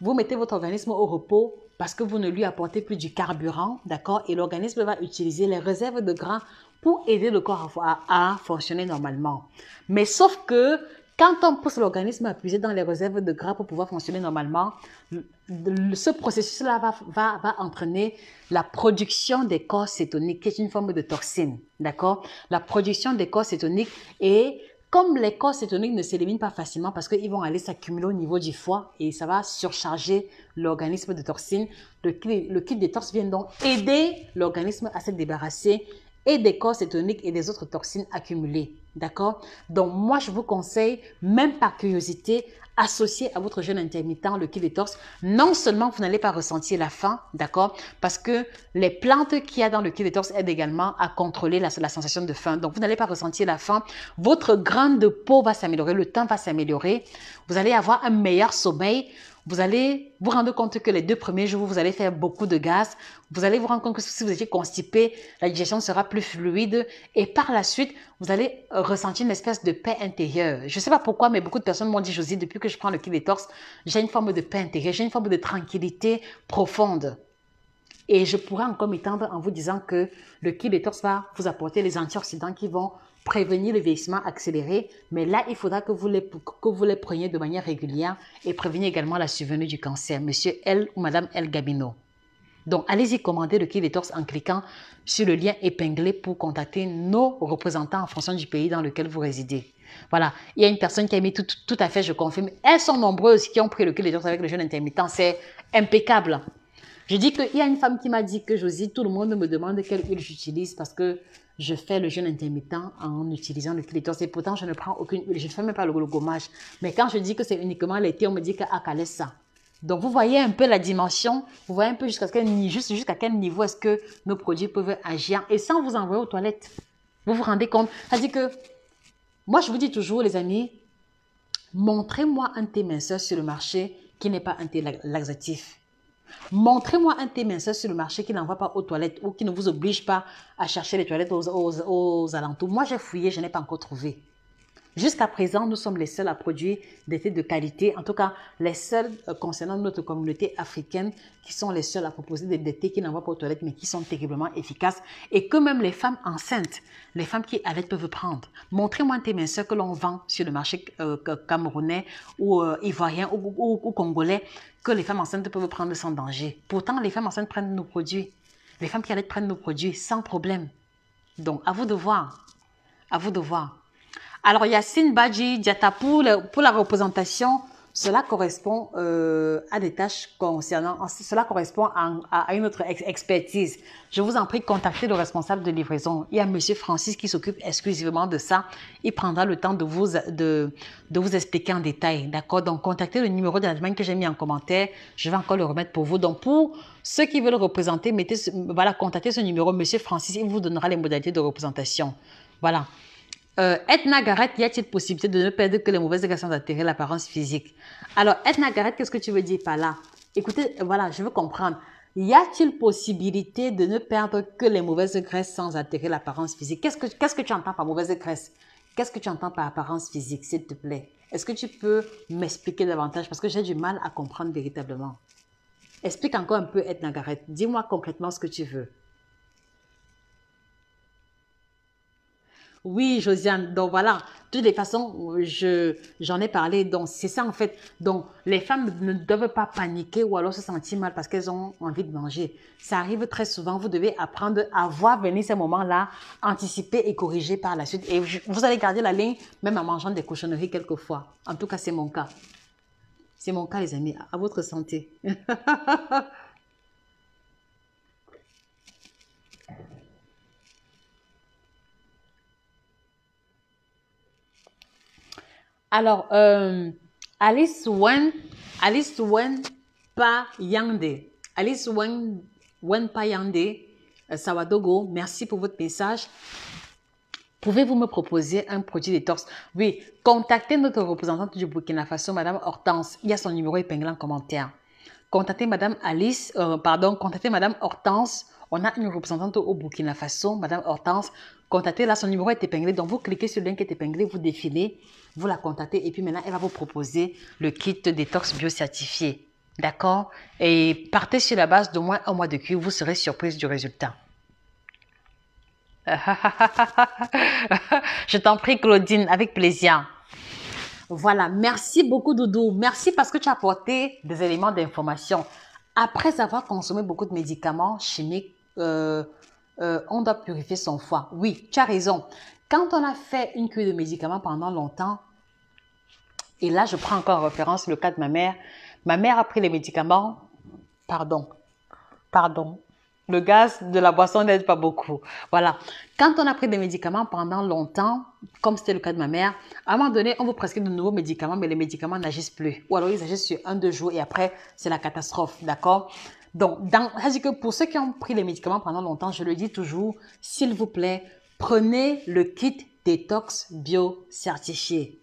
Vous mettez votre organisme au repos parce que vous ne lui apportez plus du carburant, d'accord? Et l'organisme va utiliser les réserves de gras pour aider le corps à, fonctionner normalement. Mais sauf que quand on pousse l'organisme à puiser dans les réserves de gras pour pouvoir fonctionner normalement, ce processus-là va, entraîner la production des corps cétoniques, qui est une forme de toxine, d'accord? La production des corps cétoniques et comme les corps cétoniques ne s'éliminent pas facilement parce qu'ils vont aller s'accumuler au niveau du foie et ça va surcharger l'organisme de toxines, le, le kit détox vient donc aider l'organisme à se débarrasser et des corps cétoniques et des autres toxines accumulées. D'accord? Donc, moi, je vous conseille, même par curiosité, associé à votre jeûne intermittent, le torse, non seulement vous n'allez pas ressentir la faim, d'accord Parce que les plantes qu'il y a dans le torse aident également à contrôler la, la sensation de faim. Donc, vous n'allez pas ressentir la faim. Votre grain de peau va s'améliorer, le temps va s'améliorer. Vous allez avoir un meilleur sommeil. Vous allez vous rendre compte que les deux premiers jours, vous allez faire beaucoup de gaz. Vous allez vous rendre compte que si vous étiez constipé, la digestion sera plus fluide. Et par la suite, vous allez ressentir une espèce de paix intérieure. Je ne sais pas pourquoi, mais beaucoup de personnes m'ont dit, Josie, depuis que je prends le torse, j'ai une forme de paix intérieure, j'ai une forme de tranquillité profonde. Et je pourrais encore m'étendre en vous disant que le torse va vous apporter les antioxydants qui vont prévenir le vieillissement accéléré, mais là, il faudra que vous les, que vous les preniez de manière régulière et prévenir également la survenue du cancer, monsieur L ou madame L Gabino. Donc, allez-y commander le kit détox en cliquant sur le lien épinglé pour contacter nos représentants en fonction du pays dans lequel vous résidez. Voilà, il y a une personne qui a mis tout, tout à fait, je confirme. Elles sont nombreuses qui ont pris le kit détox avec le jeûne intermittent. C'est impeccable. Je dis qu'il y a une femme qui m'a dit que Josie, tout le monde me demande quelle huile j'utilise parce que je fais le jeûne intermittent en utilisant le clitoris. Et pourtant, je ne prends aucune. Je ne fais même pas le, gommage. Mais quand je dis que c'est uniquement l'été, on me dit qu'à ah, ça. Donc, vous voyez un peu la dimension. Vous voyez un peu jusqu'à quel, jusqu'à quel niveau est-ce que nos produits peuvent agir. Et sans vous envoyer aux toilettes. Vous vous rendez compte C'est-à-dire que, moi, je vous dis toujours, les amis, montrez-moi un thé minceur sur le marché qui n'est pas un thé laxatif. Montrez-moi un thé sur le marché qui n'envoie pas aux toilettes ou qui ne vous oblige pas à chercher les toilettes aux, aux alentours. Moi, j'ai fouillé, je n'ai pas encore trouvé. Jusqu'à présent, nous sommes les seuls à produire des thés de qualité, en tout cas les seuls euh, concernant notre communauté africaine qui sont les seuls à proposer des, thés qui n'envoient pas aux toilettes mais qui sont terriblement efficaces et que même les femmes enceintes, les femmes qui allaitent peuvent prendre. Montrez-moi un thé minceur que l'on vend sur le marché euh, camerounais ou euh, ivoirien ou, congolais que les femmes enceintes peuvent prendre sans danger. Pourtant, les femmes enceintes prennent nos produits. Les femmes qui allaitent prennent nos produits sans problème. Donc, à vous de voir. À vous de voir. Alors, Yacine Badji Diata pour, pour la représentation cela correspond euh, à des tâches concernant, cela correspond à, une autre expertise. Je vous en prie, contactez le responsable de livraison. Il y a Monsieur Francis qui s'occupe exclusivement de ça. Il prendra le temps de vous, de, de vous expliquer en détail. D'accord? Donc, contactez le numéro d'Allemagne que j'ai mis en commentaire. Je vais encore le remettre pour vous. Donc, pour ceux qui veulent représenter, mettez, voilà, contactez ce numéro, Monsieur Francis. Il vous donnera les modalités de représentation. Voilà. Euh, Edna Garrett, y a-t-il possibilité de ne perdre que les mauvaises graisses sans altérer l'apparence physique? Alors, Edna Garrett, qu'est-ce que tu veux dire par là? Écoutez, voilà, je veux comprendre. Y a-t-il possibilité de ne perdre que les mauvaises graisses sans altérer l'apparence physique? Qu'est-ce que, qu'est-ce que tu entends par mauvaise graisse? Qu'est-ce que tu entends par apparence physique, s'il te plaît? Est-ce que tu peux m'expliquer davantage? Parce que j'ai du mal à comprendre véritablement. Explique encore un peu, Edna Garrett. Dis-moi concrètement ce que tu veux. Oui, Josiane. Donc voilà, de toutes les façons, je, j'en ai parlé. Donc c'est ça en fait. Donc les femmes ne doivent pas paniquer ou alors se sentir mal parce qu'elles ont envie de manger. Ça arrive très souvent. Vous devez apprendre à voir venir ces moments-là, anticiper et corriger par la suite. Et vous allez garder la ligne même en mangeant des cochonneries quelquefois. En tout cas, c'est mon cas. C'est mon cas, les amis. À votre santé. Alors, euh, Alice Wen, Alice Wen Payande, Alice Wen, Wen Payande, euh, Sawadogo, merci pour votre message. Pouvez-vous me proposer un produit détox Oui, contactez notre représentante du Burkina Faso, Madame Hortense. Il y a son numéro épinglé en commentaire. Contactez Madame Alice, euh, pardon, contactez Madame Hortense. On a une représentante au Burkina Faso, Madame Hortense. Contactez-la, son numéro est épinglé. Donc, vous cliquez sur le lien qui est épinglé, vous défilez vous la contactez et puis maintenant, elle va vous proposer le kit détox bio certifié. D'accord? Et partez sur la base d'au moins un mois de cure, vous serez surprise du résultat. Je t'en prie, Claudine, avec plaisir. Voilà, merci beaucoup, Doudou. Merci parce que tu as apporté des éléments d'information. Après avoir consommé beaucoup de médicaments chimiques, euh, euh, on doit purifier son foie. Oui, tu as raison. Quand on a fait une cure de médicaments pendant longtemps, et là, je prends encore en référence le cas de ma mère. Ma mère a pris les médicaments. Pardon. Pardon. Le gaz de la boisson n'aide pas beaucoup. Voilà. Quand on a pris des médicaments pendant longtemps, comme c'était le cas de ma mère, à un moment donné, on vous prescrit de nouveaux médicaments, mais les médicaments n'agissent plus. Ou alors ils agissent sur un, deux jours et après, c'est la catastrophe. D'accord? Donc, dans, que pour ceux qui ont pris les médicaments pendant longtemps, je le dis toujours, s'il vous plaît, prenez le kit détox bio certifié.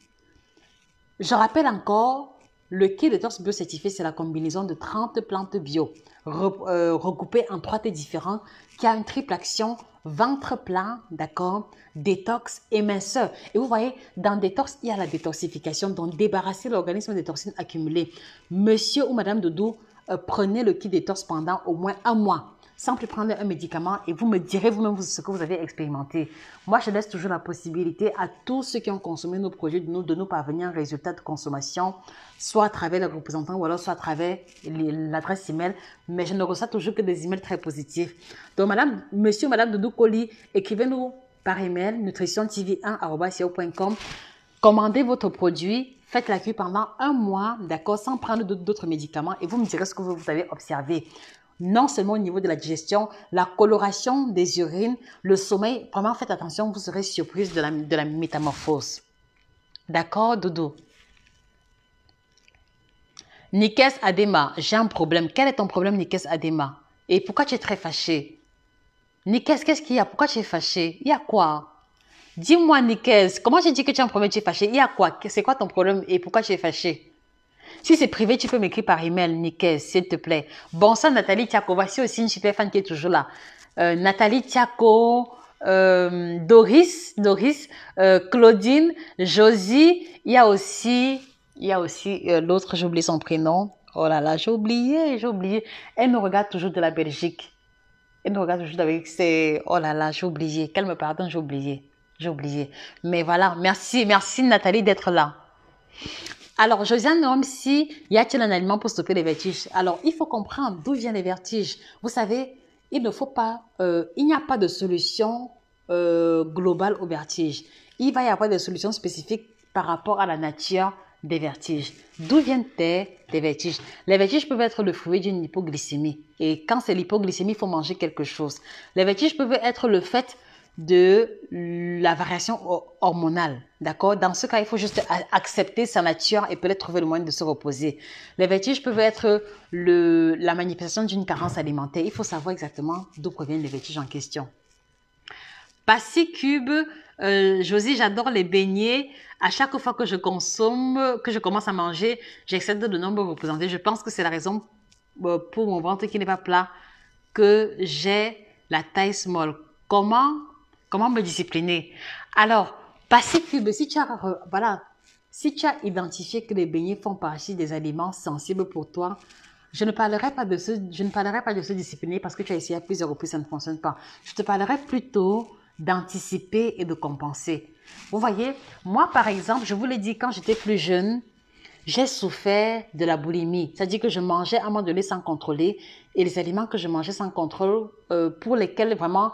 Je rappelle encore, le kit torse bio certifié, c'est la combinaison de 30 plantes bio euh, regroupées en trois thés différents qui a une triple action ventre plat, d'accord, détox et minceur. Et vous voyez, dans détox, il y a la détoxification, donc débarrasser l'organisme des toxines accumulées. Monsieur ou madame Doudou, euh, prenez le kit détox pendant au moins un mois sans plus prendre un médicament et vous me direz vous-même ce que vous avez expérimenté. Moi, je laisse toujours la possibilité à tous ceux qui ont consommé nos produits de nous, de nous parvenir un résultat de consommation, soit à travers les représentants ou alors soit à travers l'adresse email. Mais je ne reçois toujours que des emails très positifs. Donc, madame, monsieur, madame Doudou Coli, écrivez-nous par email nutritiontv1.com. Commandez votre produit, faites la cure pendant un mois, d'accord, sans prendre d'autres médicaments et vous me direz ce que vous avez observé non seulement au niveau de la digestion, la coloration des urines, le sommeil. Vraiment, faites attention, vous serez surprise de la, de la métamorphose. D'accord, Doudou? Nikes Adema, j'ai un problème. Quel est ton problème, Nikes Adema? Et pourquoi tu es très fâché Nikes, qu'est-ce qu'il y a? Pourquoi tu es fâché Il y a quoi? Dis-moi, Nikes, comment tu dis que tu as un problème, tu es fâché? Il y a quoi? C'est quoi ton problème et pourquoi tu es fâché? Si c'est privé, tu peux m'écrire par email, nickel, s'il te plaît. Bon ça, Nathalie Tiako. Voici aussi une super fan qui est toujours là. Euh, Nathalie Tiako, euh, Doris, Doris, euh, Claudine, Josie. Il y a aussi, il y a aussi l'autre, j'ai oublié son prénom. Oh là là, j'ai oublié, j'ai oublié. Elle nous regarde toujours de la Belgique. Elle nous regarde toujours avec ses... Oh là là, j'ai oublié. Qu'elle me pardonne, j'ai oublié. J'ai oublié. Mais voilà, merci, merci Nathalie d'être là. Alors, Josiane si y a-t-il un aliment pour stopper les vertiges? Alors, il faut comprendre d'où viennent les vertiges. Vous savez, il ne faut pas, euh, il n'y a pas de solution euh, globale aux vertiges. Il va y avoir des solutions spécifiques par rapport à la nature des vertiges. D'où viennent-ils des vertiges? Les vertiges peuvent être le fruit d'une hypoglycémie. Et quand c'est l'hypoglycémie, il faut manger quelque chose. Les vertiges peuvent être le fait de la variation hormonale. D'accord? Dans ce cas, il faut juste accepter sa nature et peut-être trouver le moyen de se reposer. Les vertiges peuvent être le, la manifestation d'une carence alimentaire. Il faut savoir exactement d'où proviennent les vertiges en question. Passy Cube, euh, Josie, j'adore les beignets. À chaque fois que je consomme, que je commence à manger, j'excède de nombre représentés. Je pense que c'est la raison euh, pour mon ventre qui n'est pas plat que j'ai la taille small. Comment Comment me discipliner? Alors, passer cube, si tu as, voilà, si tu as identifié que les beignets font partie des aliments sensibles pour toi, je ne parlerai pas de ce, je ne parlerai pas de se discipliner parce que tu as essayé à plusieurs reprises, ça ne fonctionne pas. Je te parlerai plutôt d'anticiper et de compenser. Vous voyez, moi par exemple, je vous l'ai dit, quand j'étais plus jeune, j'ai souffert de la boulimie. C'est-à-dire que je mangeais à un moment donné sans contrôler et les aliments que je mangeais sans contrôle, euh, pour lesquels vraiment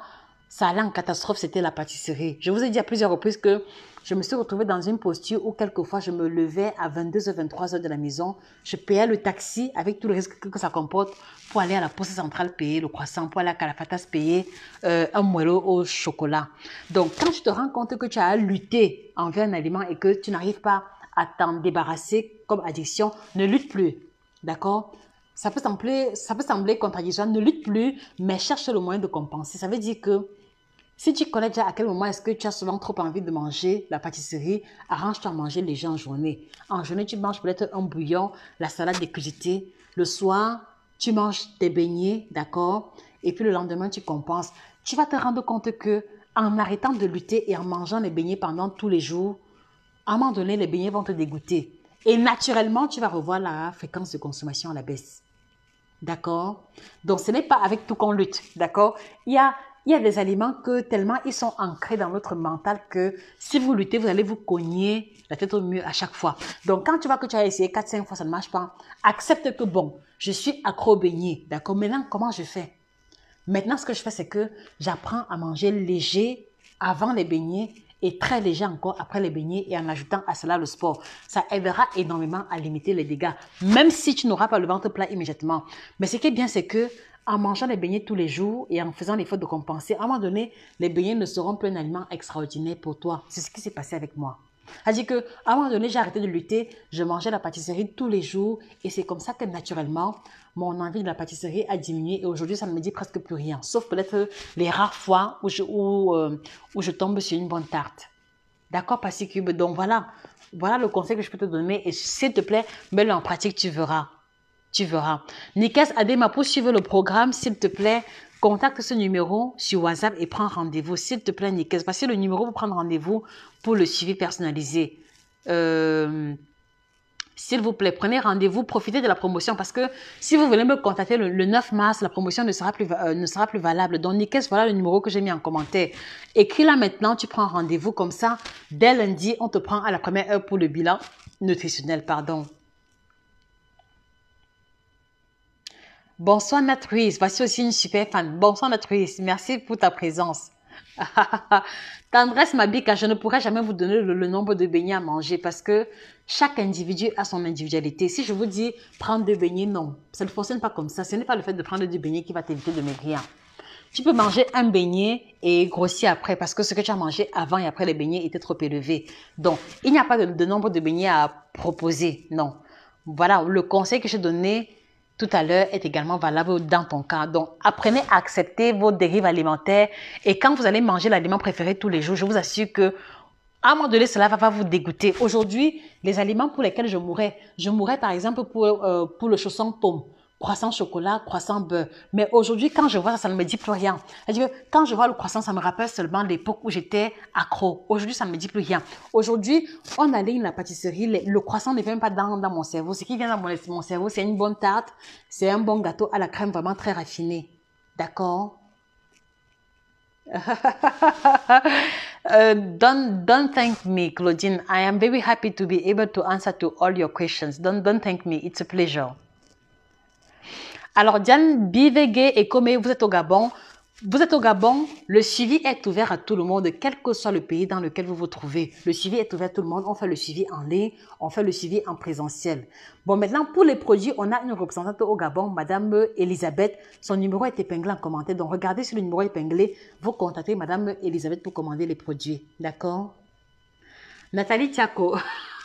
ça allait en catastrophe, c'était la pâtisserie. Je vous ai dit à plusieurs reprises que je me suis retrouvée dans une posture où quelquefois je me levais à 22h, 23h de la maison, je payais le taxi avec tout le risque que ça comporte pour aller à la poste centrale payer le croissant, pour aller à Calafatas payer euh, un moelleux au chocolat. Donc quand tu te rends compte que tu as lutté envers un aliment et que tu n'arrives pas à t'en débarrasser comme addiction, ne lutte plus. D'accord? Ça peut sembler, ça peut sembler contradictoire, ne lutte plus, mais cherche le moyen de compenser. Ça veut dire que si tu connais déjà à quel moment est-ce que tu as souvent trop envie de manger la pâtisserie, arrange-toi à manger les en journée. En journée, tu manges peut-être un bouillon, la salade des crudités. Le soir, tu manges tes beignets, d'accord? Et puis le lendemain, tu compenses. Tu vas te rendre compte que en arrêtant de lutter et en mangeant les beignets pendant tous les jours, à un moment donné, les beignets vont te dégoûter. Et naturellement, tu vas revoir la fréquence de consommation à la baisse. D'accord? Donc, ce n'est pas avec tout qu'on lutte. D'accord? Il y a il y a des aliments que tellement ils sont ancrés dans notre mental que si vous luttez, vous allez vous cogner la tête au mur à chaque fois. Donc, quand tu vois que tu as essayé 4-5 fois, ça ne marche pas, accepte que bon, je suis accro beignet. D'accord? Maintenant, comment je fais? Maintenant, ce que je fais, c'est que j'apprends à manger léger avant les beignets et très léger encore après les beignets et en ajoutant à cela le sport. Ça aidera énormément à limiter les dégâts, même si tu n'auras pas le ventre plat immédiatement. Mais ce qui est bien, c'est que en mangeant les beignets tous les jours et en faisant l'effort de compenser, à un moment donné, les beignets ne seront plus un aliment extraordinaire pour toi. C'est ce qui s'est passé avec moi. C'est-à-dire qu'à un moment donné, j'ai arrêté de lutter, je mangeais la pâtisserie tous les jours et c'est comme ça que naturellement, mon envie de la pâtisserie a diminué et aujourd'hui, ça ne me dit presque plus rien, sauf peut-être les rares fois où je, où, euh, je tombe sur une bonne tarte. D'accord, Cube? Donc voilà, voilà le conseil que je peux te donner et s'il te plaît, mets-le en pratique, tu verras tu verras. Nikes Adema, pour suivre le programme, s'il te plaît, contacte ce numéro sur WhatsApp et prends rendez-vous. S'il te plaît, Nikes, parce que le numéro pour prendre rendez-vous pour le suivi personnalisé. Euh, s'il vous plaît, prenez rendez-vous, profitez de la promotion parce que si vous voulez me contacter le, 9 mars, la promotion ne sera plus, euh, valable. Donc, Nikes, voilà le numéro que j'ai mis en commentaire. Écris là maintenant, tu prends rendez-vous comme ça. Dès lundi, on te prend à la première heure pour le bilan nutritionnel, pardon. Bonsoir Natruis, voici aussi une super fan. Bonsoir Natruis, merci pour ta présence. Tendresse car je ne pourrais jamais vous donner le, nombre de beignets à manger parce que chaque individu a son individualité. Si je vous dis prendre deux beignets, non, ça ne fonctionne pas comme ça. Ce n'est pas le fait de prendre deux beignets qui va t'éviter de maigrir. Tu peux manger un beignet et grossir après parce que ce que tu as mangé avant et après les beignets était trop élevé. Donc, il n'y a pas de, de nombre de beignets à proposer, non. Voilà, le conseil que j'ai donné, tout à l'heure est également valable dans ton cas. Donc, apprenez à accepter vos dérives alimentaires et quand vous allez manger l'aliment préféré tous les jours, je vous assure que à un moment donné, cela va, vous dégoûter. Aujourd'hui, les aliments pour lesquels je mourrais, je mourrais par exemple pour, euh, pour le chausson pomme croissant chocolat, croissant beurre. Mais aujourd'hui, quand je vois ça, ça ne me dit plus rien. Quand je vois le croissant, ça me rappelle seulement l'époque où j'étais accro. Aujourd'hui, ça ne me dit plus rien. Aujourd'hui, on aligne la pâtisserie. Le, croissant ne vient pas dans, mon cerveau. Ce qui vient dans mon, cerveau, c'est une bonne tarte, c'est un bon gâteau à la crème vraiment très raffiné. D'accord? Uh, don't don't thank me, Claudine. I am very happy to be able to answer to all your questions. Don't don't thank me. It's a pleasure. Alors, Diane Bivege et comme vous êtes au Gabon. Vous êtes au Gabon, le suivi est ouvert à tout le monde, quel que soit le pays dans lequel vous vous trouvez. Le suivi est ouvert à tout le monde. On fait le suivi en ligne, on fait le suivi en présentiel. Bon, maintenant, pour les produits, on a une représentante au Gabon, Madame Elisabeth. Son numéro est épinglé en commentaire. Donc, regardez sur le numéro épinglé. Vous contactez Madame Elisabeth pour commander les produits. D'accord? Nathalie Tiako.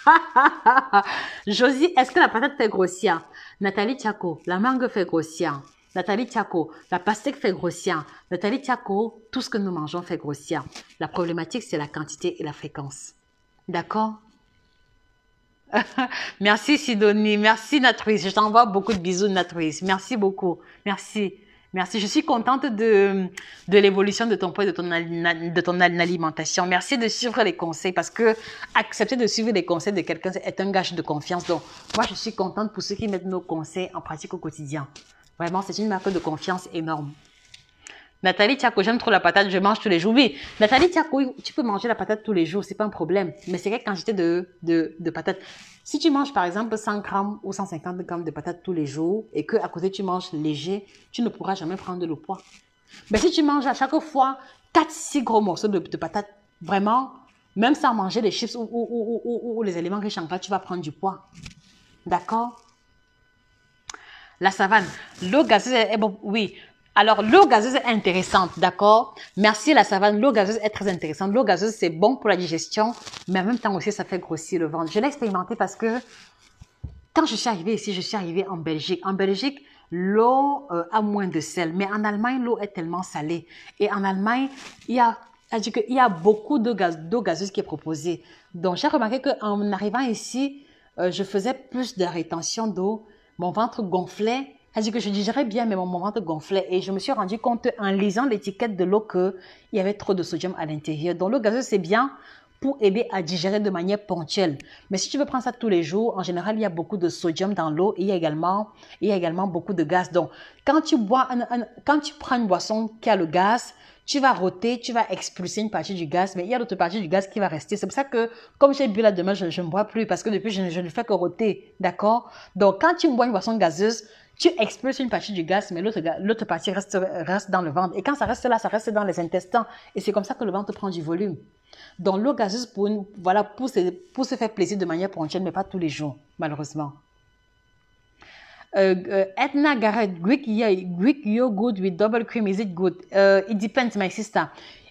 Josie, est-ce que la patate fait grossir Nathalie Tiako, la mangue fait grossir. Nathalie Tiako, la pastèque fait grossir. Nathalie Tiako, tout ce que nous mangeons fait grossir. La problématique, c'est la quantité et la fréquence. D'accord? Merci Sidonie, merci Natruis. Je t'envoie beaucoup de bisous Natruis. Merci beaucoup. Merci. Merci. Je suis contente de, de l'évolution de ton poids, de ton, de ton alimentation. Merci de suivre les conseils parce que accepter de suivre les conseils de quelqu'un est un gage de confiance. Donc, moi, je suis contente pour ceux qui mettent nos conseils en pratique au quotidien. Vraiment, c'est une marque de confiance énorme. Nathalie Tiako, j'aime trop la patate, je mange tous les jours. Oui, Nathalie Tiako, tu peux manger la patate tous les jours, c'est pas un problème. Mais c'est quelle quantité de, de, de patates Si tu manges par exemple 100 grammes ou 150 grammes de patates tous les jours et que à côté tu manges léger, tu ne pourras jamais prendre le poids. Mais si tu manges à chaque fois 4-6 gros morceaux de, patates, vraiment, même sans manger les chips ou, ou, ou, ou les éléments riches en gras, tu vas prendre du poids. D'accord? La savane. L'eau gazeuse est bon. Oui. Alors, l'eau gazeuse est intéressante, d'accord? Merci la savane. L'eau gazeuse est très intéressante. L'eau gazeuse, c'est bon pour la digestion, mais en même temps aussi, ça fait grossir le ventre. Je l'ai expérimenté parce que quand je suis arrivée ici, je suis arrivée en Belgique. En Belgique, l'eau euh, a moins de sel, mais en Allemagne, l'eau est tellement salée. Et en Allemagne, il y a, il y a beaucoup d'eau gaz, gazeuse qui est proposée. Donc, j'ai remarqué qu'en arrivant ici, euh, je faisais plus de rétention d'eau mon ventre gonflait. Cest à que je digérais bien, mais mon, ventre gonflait. Et je me suis rendu compte en lisant l'étiquette de l'eau qu'il y avait trop de sodium à l'intérieur. Donc l'eau gazeuse, c'est bien pour aider à digérer de manière ponctuelle. Mais si tu veux prendre ça tous les jours, en général, il y a beaucoup de sodium dans l'eau et il y a également, il y a également beaucoup de gaz. Donc, quand tu bois, quand tu prends une boisson qui a le gaz, tu vas roter, tu vas expulser une partie du gaz, mais il y a l'autre partie du gaz qui va rester. C'est pour ça que, comme j'ai bu là demain, je, ne bois plus parce que depuis, je, ne fais que roter. D'accord? Donc, quand tu bois une boisson gazeuse, tu expulses une partie du gaz, mais l'autre partie reste, reste dans le ventre. Et quand ça reste là, ça reste dans les intestins. Et c'est comme ça que le ventre prend du volume. Donc, l'eau gazeuse, pour, voilà, pour, se, pour se faire plaisir de manière ponctuelle, mais pas tous les jours, malheureusement. Uh, uh, Edna Garrett, Greek, Greek yogurt with double cream, is it good? Uh, it depends, my sister.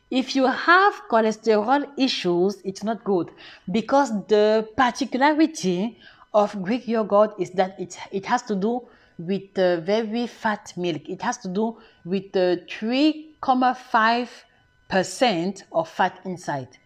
If you have cholesterol issues, it's not good because the particularity of Greek yogurt is that it, it has to do with very fat milk. It has to do with 3.5% of fat inside.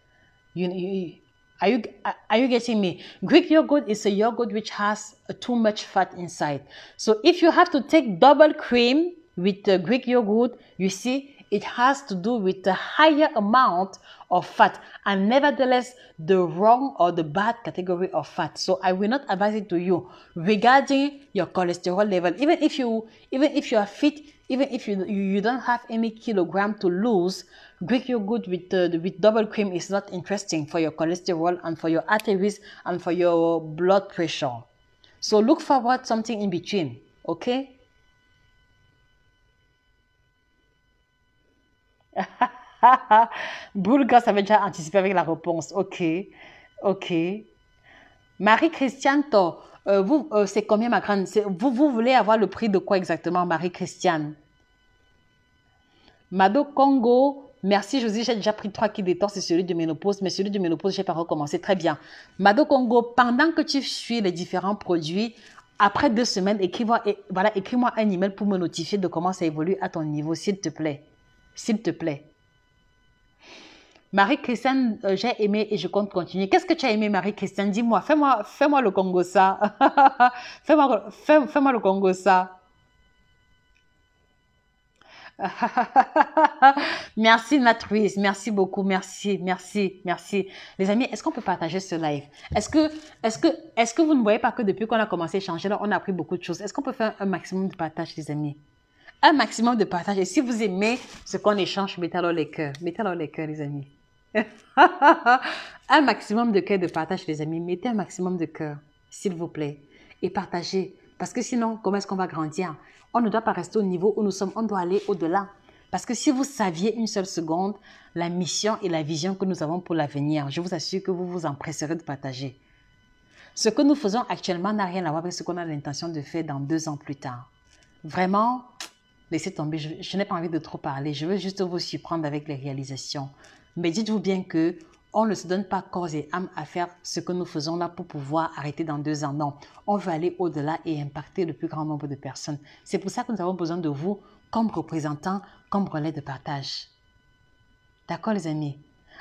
You, you, are you, are you getting me? Greek yogurt is a yogurt which has too much fat inside. So if you have to take double cream with the Greek yogurt, you see, it has to do with the higher amount of fat and nevertheless the wrong or the bad category of fat. So I will not advise it to you regarding your cholesterol level. Even if you even if you are fit, even if you you don't have any kilogram to lose, Greek yogurt with, uh, with double cream is not interesting for your cholesterol and for your arteries and for your blood pressure. So look forward something in between, okay? Boulga, ça veut déjà anticiper avec la réponse. Ok, ok. Marie-Christiane, euh, vous, euh, c'est combien ma grande? Vous, vous voulez avoir le prix de quoi exactement, Marie-Christiane? Mado Congo, Merci Josie, j'ai déjà pris trois kits détente, c'est celui de ménopause, mais celui de ménopause, j'ai pas recommencé. Très bien. Mado Congo, pendant que tu suis les différents produits, après deux semaines, écris-moi voilà, écris un email pour me notifier de comment ça évolue à ton niveau, s'il te plaît. S'il te plaît. Marie-Christiane, euh, j'ai aimé et je compte continuer. Qu'est-ce que tu as aimé, Marie-Christiane Dis-moi, fais-moi fais -moi le Congo ça. fais-moi fais, le Congo ça. merci Natruis, merci beaucoup, merci, merci, merci. Les amis, est-ce qu'on peut partager ce live? Est-ce que, est-ce que, est-ce que vous ne voyez pas que depuis qu'on a commencé à échanger, là, on a appris beaucoup de choses? Est-ce qu'on peut faire un maximum de partage, les amis? Un maximum de partage. Et si vous aimez ce qu'on échange, mettez alors les cœurs, mettez alors les cœurs, les amis. un maximum de cœurs de partage, les amis. Mettez un maximum de cœurs, s'il vous plaît, et partagez. Parce que sinon, comment est-ce qu'on va grandir? On ne doit pas rester au niveau où nous sommes, on doit aller au-delà. Parce que si vous saviez une seule seconde la mission et la vision que nous avons pour l'avenir, je vous assure que vous vous empresserez de partager. Ce que nous faisons actuellement n'a rien à voir avec ce qu'on a l'intention de faire dans deux ans plus tard. Vraiment, laissez tomber, je, n'ai pas envie de trop parler, je veux juste vous surprendre avec les réalisations. Mais dites-vous bien que on ne se donne pas corps et âme à faire ce que nous faisons là pour pouvoir arrêter dans deux ans. Non, on veut aller au-delà et impacter le plus grand nombre de personnes. C'est pour ça que nous avons besoin de vous comme représentants, comme relais de partage. D'accord les amis?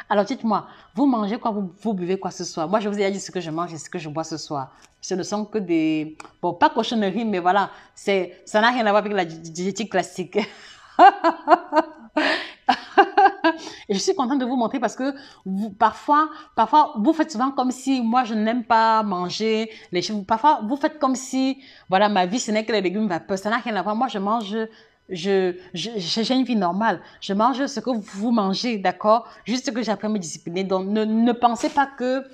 Alors dites-moi, vous mangez quoi, vous, buvez quoi ce soir? Moi je vous ai dit ce que je mange et ce que je bois ce soir. Ce ne sont que des... Bon, pas cochonneries, mais voilà, ça n'a rien à voir avec la diététique classique. Et je suis contente de vous montrer parce que parfois, parfois, vous faites souvent comme si moi, je n'aime pas manger les choses. Parfois, vous faites comme si, voilà, ma vie, ce n'est que les légumes vapeur. Ça n'a rien à voir. Moi, je mange je, j'ai une vie normale. Je mange ce que vous mangez, d'accord? Juste que j'apprends à me discipliner. Donc, ne, ne pensez pas que,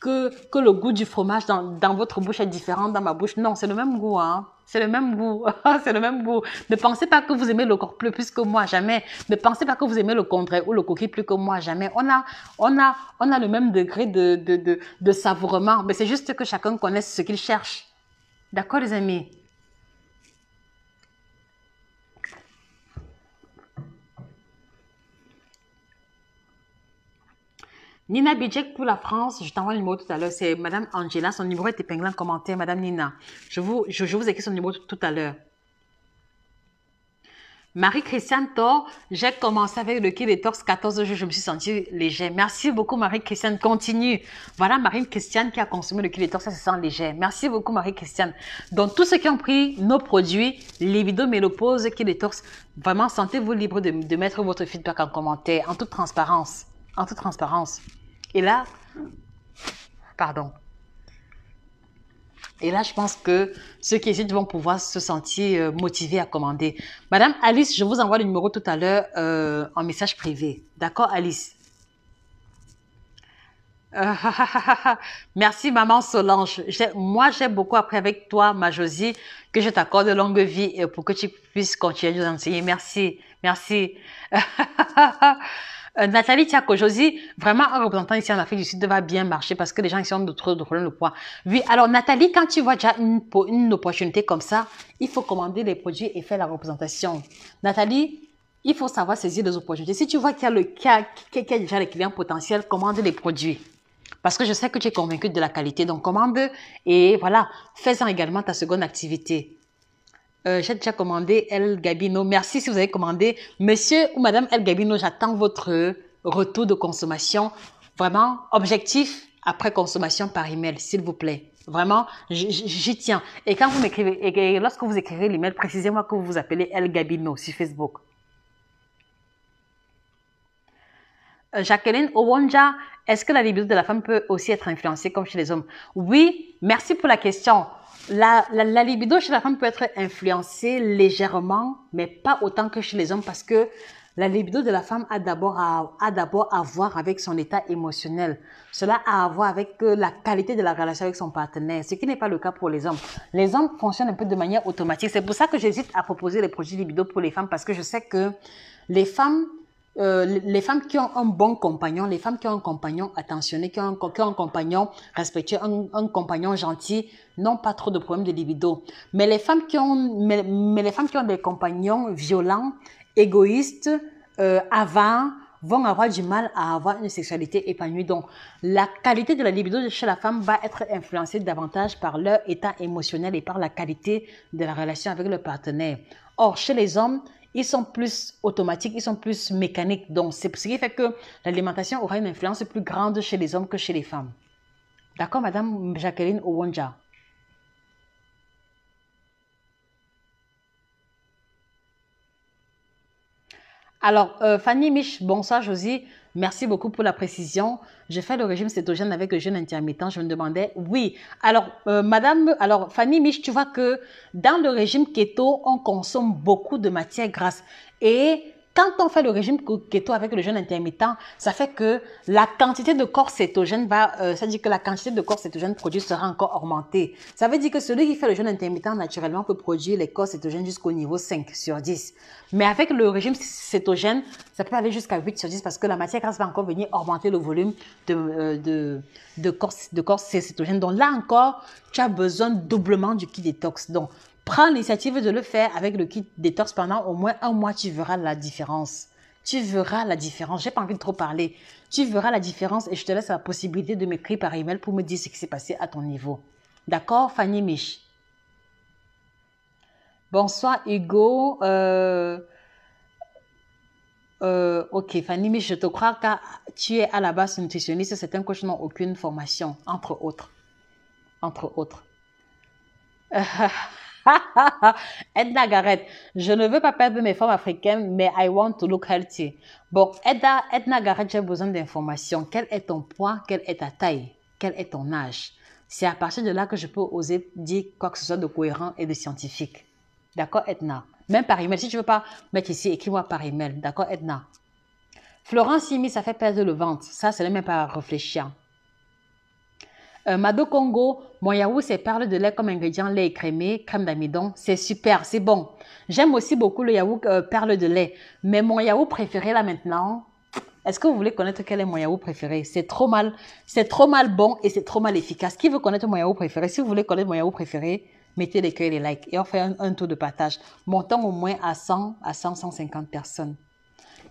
que, que le goût du fromage dans, dans votre bouche est différent dans ma bouche. Non, c'est le même goût, hein c'est le même goût. c'est le même goût. Ne pensez pas que vous aimez le corps plus, plus que moi, jamais. Ne pensez pas que vous aimez le contraire ou le coquille plus que moi, jamais. On a, on a, on a le même degré de, de, de, de savourement. Mais c'est juste que chacun connaisse ce qu'il cherche. D'accord, les amis? Nina Bidjek pour la France, je t'envoie le numéro tout à l'heure. C'est Madame Angela. Son numéro est épinglé en commentaire. Madame Nina, je vous, je, vous écris son numéro tout, à l'heure. Marie-Christiane Thor, j'ai commencé avec le torse 14 jours, je me suis sentie léger. Merci beaucoup Marie-Christiane, continue. Voilà Marie-Christiane qui a consommé le kit torse, ça se sent léger. Merci beaucoup Marie-Christiane. Donc tous ceux qui ont pris nos produits, les vidéos ménopause, kit torse, vraiment sentez-vous libre de, de mettre votre feedback en commentaire, en toute transparence. En toute transparence. Et là, pardon. Et là, je pense que ceux qui hésitent vont pouvoir se sentir euh, motivés à commander. Madame Alice, je vous envoie le numéro tout à l'heure euh, en message privé. D'accord, Alice? Merci, maman Solange. Moi, j'ai beaucoup appris avec toi, ma Josie, que je t'accorde longue vie pour que tu puisses continuer à nous enseigner. Merci, merci. Euh, Nathalie Tiako, Josie, vraiment un représentant ici en Afrique du Sud va bien marcher parce que les gens ici ont d'autres problèmes de poids. Oui, alors Nathalie, quand tu vois déjà une, une opportunité comme ça, il faut commander les produits et faire la représentation. Nathalie, il faut savoir saisir les opportunités. Si tu vois qu'il y a, le, cas, qu'il y a déjà les clients potentiels, commande les produits. Parce que je sais que tu es convaincu de la qualité, donc commande et voilà, fais-en également ta seconde activité. Euh, j'ai déjà commandé El Gabino. Merci si vous avez commandé. Monsieur ou Madame El Gabino, j'attends votre retour de consommation. Vraiment, objectif après consommation par email, s'il vous plaît. Vraiment, j'y tiens. Et quand vous m'écrivez, et lorsque vous écrivez l'email, précisez-moi que vous vous appelez El Gabino sur Facebook. Euh, Jacqueline Owonja, est-ce que la libido de la femme peut aussi être influencée comme chez les hommes? Oui, merci pour la question. La, la, libido chez la femme peut être influencée légèrement, mais pas autant que chez les hommes parce que la libido de la femme a d'abord à, d'abord à voir avec son état émotionnel. Cela a à voir avec euh, la qualité de la relation avec son partenaire, ce qui n'est pas le cas pour les hommes. Les hommes fonctionnent un peu de manière automatique. C'est pour ça que j'hésite à proposer les produits libido pour les femmes parce que je sais que les femmes euh, les femmes qui ont un bon compagnon, les femmes qui ont un compagnon attentionné, qui ont un, qui ont un compagnon respectueux, un, compagnon gentil, n'ont pas trop de problèmes de libido. Mais les femmes qui ont, mais, mais les femmes qui ont des compagnons violents, égoïstes, euh, avares, vont avoir du mal à avoir une sexualité épanouie. Donc, la qualité de la libido chez la femme va être influencée davantage par leur état émotionnel et par la qualité de la relation avec le partenaire. Or, chez les hommes, ils sont plus automatiques, ils sont plus mécaniques. Donc, c'est ce qui fait que l'alimentation aura une influence plus grande chez les hommes que chez les femmes. D'accord, Madame Jacqueline Owonja Alors, euh, Fanny Mich, bonsoir Josie. Merci beaucoup pour la précision. J'ai fait le régime cétogène avec le jeûne intermittent. Je me demandais, oui. Alors, euh, Madame, alors Fanny Mich, tu vois que dans le régime keto, on consomme beaucoup de matières grasses. Et Quand on fait le régime keto avec le jeûne intermittent, ça fait que la quantité de corps cétogène va, euh, ça dire que la quantité de corps cétogène produit sera encore augmentée. Ça veut dire que celui qui fait le jeûne intermittent naturellement peut produire les corps cétogènes jusqu'au niveau 5 sur 10. Mais avec le régime cétogène, ça peut aller jusqu'à 8 sur 10 parce que la matière grasse va encore venir augmenter le volume de, euh, de, de, corps, de corps cétogène. Donc là encore, tu as besoin doublement du kit détox. Donc, Prends l'initiative de le faire avec le kit détox pendant au moins un mois, tu verras la différence. Tu verras la différence. J'ai pas envie de trop parler. Tu verras la différence et je te laisse la possibilité de m'écrire par email pour me dire ce qui s'est passé à ton niveau. D'accord, Fanny Mich? Bonsoir, Hugo. Euh, euh, ok, Fanny Mich, je te crois que tu es à la base nutritionniste. C'est un coach, non aucune formation, entre autres. Entre autres. Edna Garrett, je ne veux pas perdre mes formes africaines, mais I want to look healthy. Bon, Edna, Edna Garrett, j'ai besoin d'informations. Quel est ton poids? Quelle est ta taille? Quel est ton âge? C'est à partir de là que je peux oser dire quoi que ce soit de cohérent et de scientifique. D'accord, Edna? Même par email. Si tu veux pas mettre ici, écris-moi par email. D'accord, Edna? Florence Simi, ça fait perdre le ventre. Ça, c'est même pas à réfléchir. Euh, Mado Congo, mon yaourt, c'est perles de lait comme ingrédient lait écrémé, crème d'amidon. C'est super, c'est bon. J'aime aussi beaucoup le yaourt euh, perles de lait. Mais mon yaourt préféré là maintenant, est-ce que vous voulez connaître quel est mon yaourt préféré? C'est trop mal, c'est trop mal bon et c'est trop mal efficace. Qui veut connaître mon yaourt préféré? Si vous voulez connaître mon yaourt préféré, mettez les cœurs et les likes et on fait un, tour de partage. Montons au moins à 100 à 100, 150 personnes.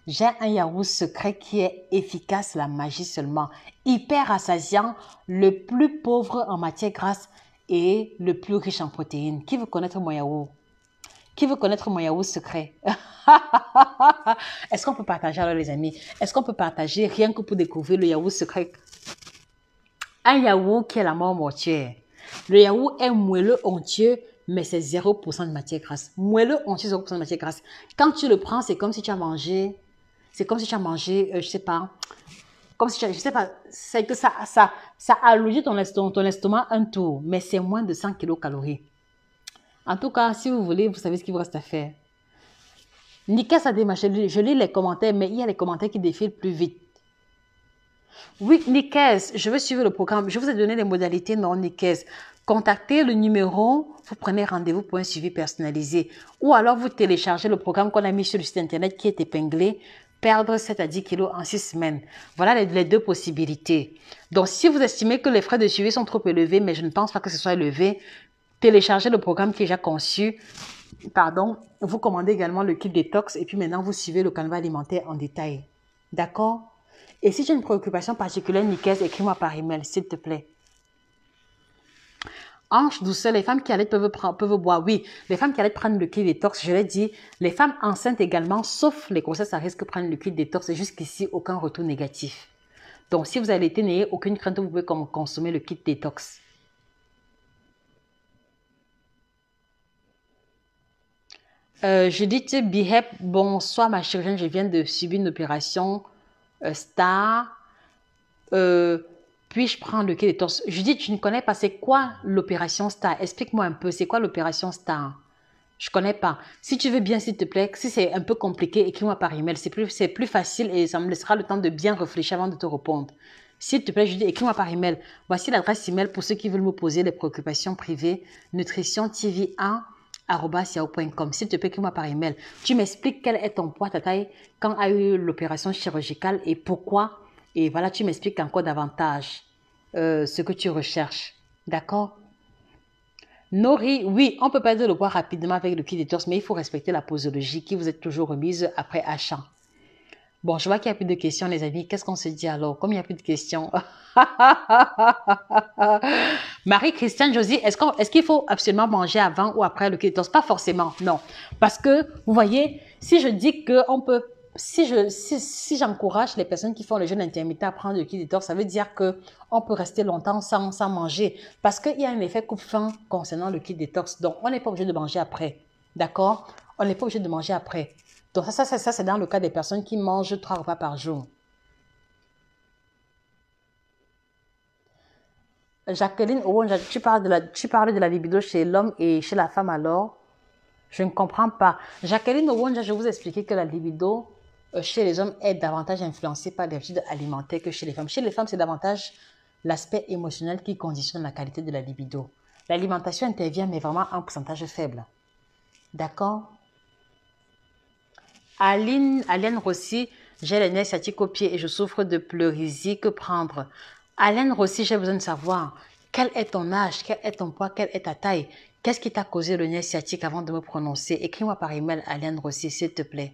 J'ai un yaourt secret qui est efficace, la magie seulement. Hyper assasiant, le plus pauvre en matière grasse et le plus riche en protéines. Qui veut connaître mon yaourt? Qui veut connaître mon yaourt secret? Est-ce qu'on peut partager alors les amis? Est-ce qu'on peut partager rien que pour découvrir le yaourt secret? Un yaourt qui est la mort mortuaire. Le yaourt est moelleux, onctueux, mais c'est 0% de matière grasse. Moelleux, onctueux, 0% de matière grasse. Quand tu le prends, c'est comme si tu as mangé c'est comme si tu as mangé, euh, je sais pas, comme si tu as, je sais pas, c'est que ça, ça, ça ton estomac, ton estomac un tour, mais c'est moins de 100 kilocalories. En tout cas, si vous voulez, vous savez ce qu'il vous reste à faire. Nickel, ça démarche. Je lis les commentaires, mais il y a les commentaires qui défilent plus vite. Oui, Nickel, je veux suivre le programme. Je vous ai donné les modalités, non, Nickel. Contactez le numéro, vous prenez rendez-vous pour un suivi personnalisé. Ou alors vous téléchargez le programme qu'on a mis sur le site internet qui est épinglé perdre 7 à 10 kilos en 6 semaines. Voilà les, deux possibilités. Donc, si vous estimez que les frais de suivi sont trop élevés, mais je ne pense pas que ce soit élevé, téléchargez le programme qui est déjà conçu. Pardon, vous commandez également le kit détox et puis maintenant vous suivez le canevas alimentaire en détail. D'accord? Et si as une préoccupation particulière, Nicaise, écris-moi par email, s'il te plaît. Ange douceur, les femmes qui allaient peuvent, peuvent boire. Oui, les femmes qui allaient prendre le kit détox, je l'ai dit. Les femmes enceintes également, sauf les grossesses à risque, prendre le kit détox. Et jusqu'ici, aucun retour négatif. Donc, si vous été n'ayez aucune crainte, vous pouvez consommer le kit détox. Euh, Judith Bihep, bonsoir ma chirurgienne, je viens de subir une opération euh, star. Euh, puis-je prendre le quai de torse Je dis, tu ne connais pas, c'est quoi l'opération STAR? Explique-moi un peu, c'est quoi l'opération STAR? Je connais pas. Si tu veux bien, s'il te plaît, si c'est un peu compliqué, écris-moi par email. C'est plus, c'est plus facile et ça me laissera le temps de bien réfléchir avant de te répondre. S'il te plaît, je dis, écris-moi par email. Voici l'adresse email pour ceux qui veulent me poser des préoccupations privées. nutrition tv 1 S'il te plaît, écris-moi par email. Tu m'expliques quel est ton poids, ta taille, quand a eu l'opération chirurgicale et pourquoi. Et voilà, tu m'expliques encore davantage. Euh, ce que tu recherches. D'accord? Nori, oui, on peut perdre le poids rapidement avec le kit détox, mais il faut respecter la posologie qui vous est toujours remise après achat. Bon, je vois qu'il n'y a plus de questions, les amis. Qu'est-ce qu'on se dit alors? Comme il n'y a plus de questions. Marie-Christiane Josie, est-ce qu'il faut absolument manger avant ou après le kit détox Pas forcément, non. Parce que, vous voyez, si je dis qu'on peut si je si, j'encourage les personnes qui font le jeûne intermittent à prendre le kit détox, ça veut dire que on peut rester longtemps sans, sans manger parce qu'il y a un effet coupe-faim concernant le kit détox. Donc, on n'est pas obligé de manger après. D'accord? On n'est pas obligé de manger après. Donc, ça, ça, ça c'est dans le cas des personnes qui mangent trois repas par jour. Jacqueline tu parles, de la, tu de la libido chez l'homme et chez la femme alors? Je ne comprends pas. Jacqueline Owonja, je vous expliquer que la libido, chez les hommes est davantage influencé par les habitudes alimentaires que chez les femmes. Chez les femmes, c'est davantage l'aspect émotionnel qui conditionne la qualité de la libido. L'alimentation intervient, mais vraiment un pourcentage faible. D'accord? Aline, Rossi, j'ai les nerfs sciatiques au pied et je souffre de pleurésie. Que prendre? Aline Rossi, j'ai besoin de savoir quel est ton âge, quel est ton poids, quelle est ta taille? Qu'est-ce qui t'a causé le nerf sciatique avant de me prononcer? Écris-moi par email, Aline Rossi, s'il te plaît.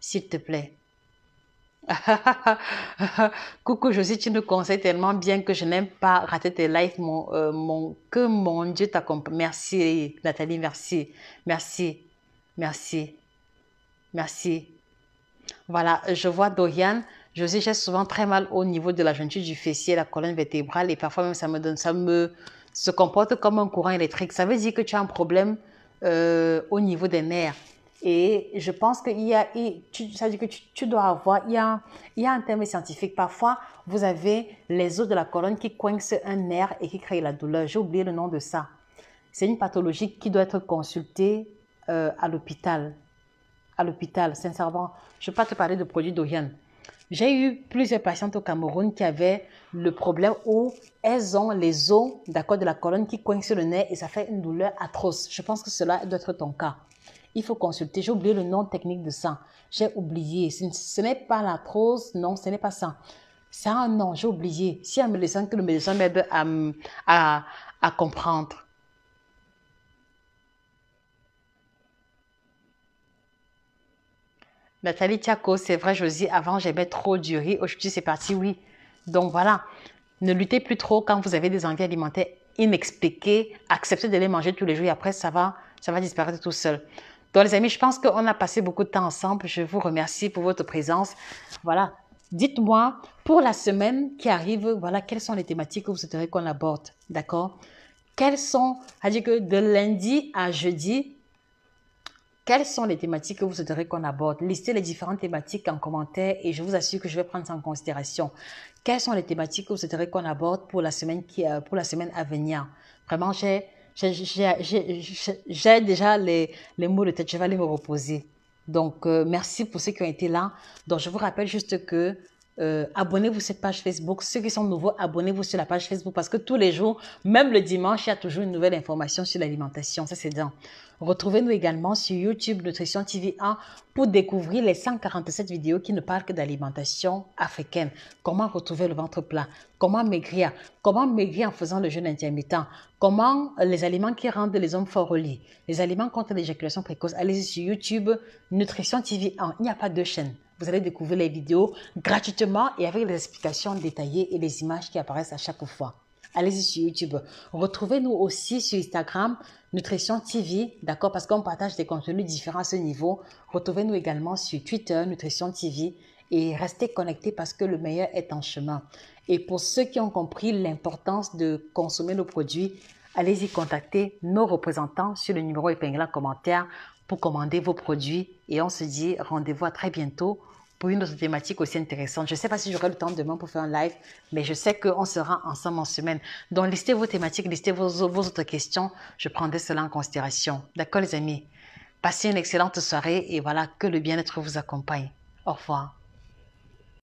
S'il te plaît. Coucou Josie, tu nous conseilles tellement bien que je n'aime pas rater tes lives. Mon, euh, mon, que mon Dieu t'accompagne. Merci Nathalie, merci. Merci. Merci. Merci. Voilà, je vois Dorian. Josie, j'ai souvent très mal au niveau de la jointure du fessier, la colonne vertébrale et parfois même ça me donne, ça me se comporte comme un courant électrique. Ça veut dire que tu as un problème euh, au niveau des nerfs. Et je pense qu'il y a, tu, ça veut que tu, dois avoir, il y, a, il y a un terme scientifique. Parfois, vous avez les os de la colonne qui coincent un nerf et qui créent la douleur. J'ai oublié le nom de ça. C'est une pathologie qui doit être consultée euh, à l'hôpital. À l'hôpital, sincèrement. Je ne vais pas te parler de produits d'Oriane. J'ai eu plusieurs patientes au Cameroun qui avaient le problème où elles ont les os d'accord de la colonne qui coincent le nez et ça fait une douleur atroce. Je pense que cela doit être ton cas. Il faut consulter. J'ai oublié le nom technique de ça. J'ai oublié. Ce, n'est pas l'arthrose. Non, ce n'est pas ça. C'est un nom. J'ai oublié. Si un médecin, que le médecin m'aide à, à, comprendre. Nathalie Tiako, c'est vrai, Josie, avant j'aimais trop du riz, aujourd'hui c'est parti, oui. Donc voilà, ne luttez plus trop quand vous avez des envies alimentaires inexpliquées, acceptez de les manger tous les jours et après ça va, ça va disparaître tout seul. Donc les amis, je pense qu'on a passé beaucoup de temps ensemble. Je vous remercie pour votre présence. Voilà, dites-moi pour la semaine qui arrive, voilà, quelles sont les thématiques que vous souhaiteriez qu'on aborde, d'accord? Quelles sont, c'est-à-dire que de lundi à jeudi, quelles sont les thématiques que vous souhaiteriez qu'on aborde? Listez les différentes thématiques en commentaire et je vous assure que je vais prendre ça en considération. Quelles sont les thématiques que vous souhaiteriez qu'on aborde pour la semaine, qui, euh, pour la semaine à venir? Vraiment, j'ai déjà les, les mots de tête, je vais aller me reposer. Donc, euh, merci pour ceux qui ont été là. Donc, je vous rappelle juste que euh, abonnez-vous sur cette page Facebook. Ceux qui sont nouveaux, abonnez-vous sur la page Facebook parce que tous les jours, même le dimanche, il y a toujours une nouvelle information sur l'alimentation. Ça, c'est bien. Retrouvez-nous également sur YouTube Nutrition TV 1 pour découvrir les 147 vidéos qui ne parlent que d'alimentation africaine. Comment retrouver le ventre plat, comment maigrir, comment maigrir en faisant le jeûne intermittent, comment les aliments qui rendent les hommes forts au les aliments contre l'éjaculation précoce. Allez-y sur YouTube Nutrition TV 1. Il n'y a pas de chaîne. Vous allez découvrir les vidéos gratuitement et avec les explications détaillées et les images qui apparaissent à chaque fois. Allez-y sur YouTube. Retrouvez-nous aussi sur Instagram, Nutrition TV, d'accord, parce qu'on partage des contenus différents à ce niveau. Retrouvez-nous également sur Twitter, Nutrition TV, et restez connectés parce que le meilleur est en chemin. Et pour ceux qui ont compris l'importance de consommer nos produits, allez-y contacter nos représentants sur le numéro épinglé en commentaire pour commander vos produits. Et on se dit rendez-vous à très bientôt pour une autre thématique aussi intéressante. Je ne sais pas si j'aurai le temps demain pour faire un live, mais je sais qu'on sera ensemble en semaine. Donc, listez vos thématiques, listez vos, vos autres questions. Je prendrai cela en considération. D'accord, les amis? Passez une excellente soirée et voilà, que le bien-être vous accompagne. Au revoir.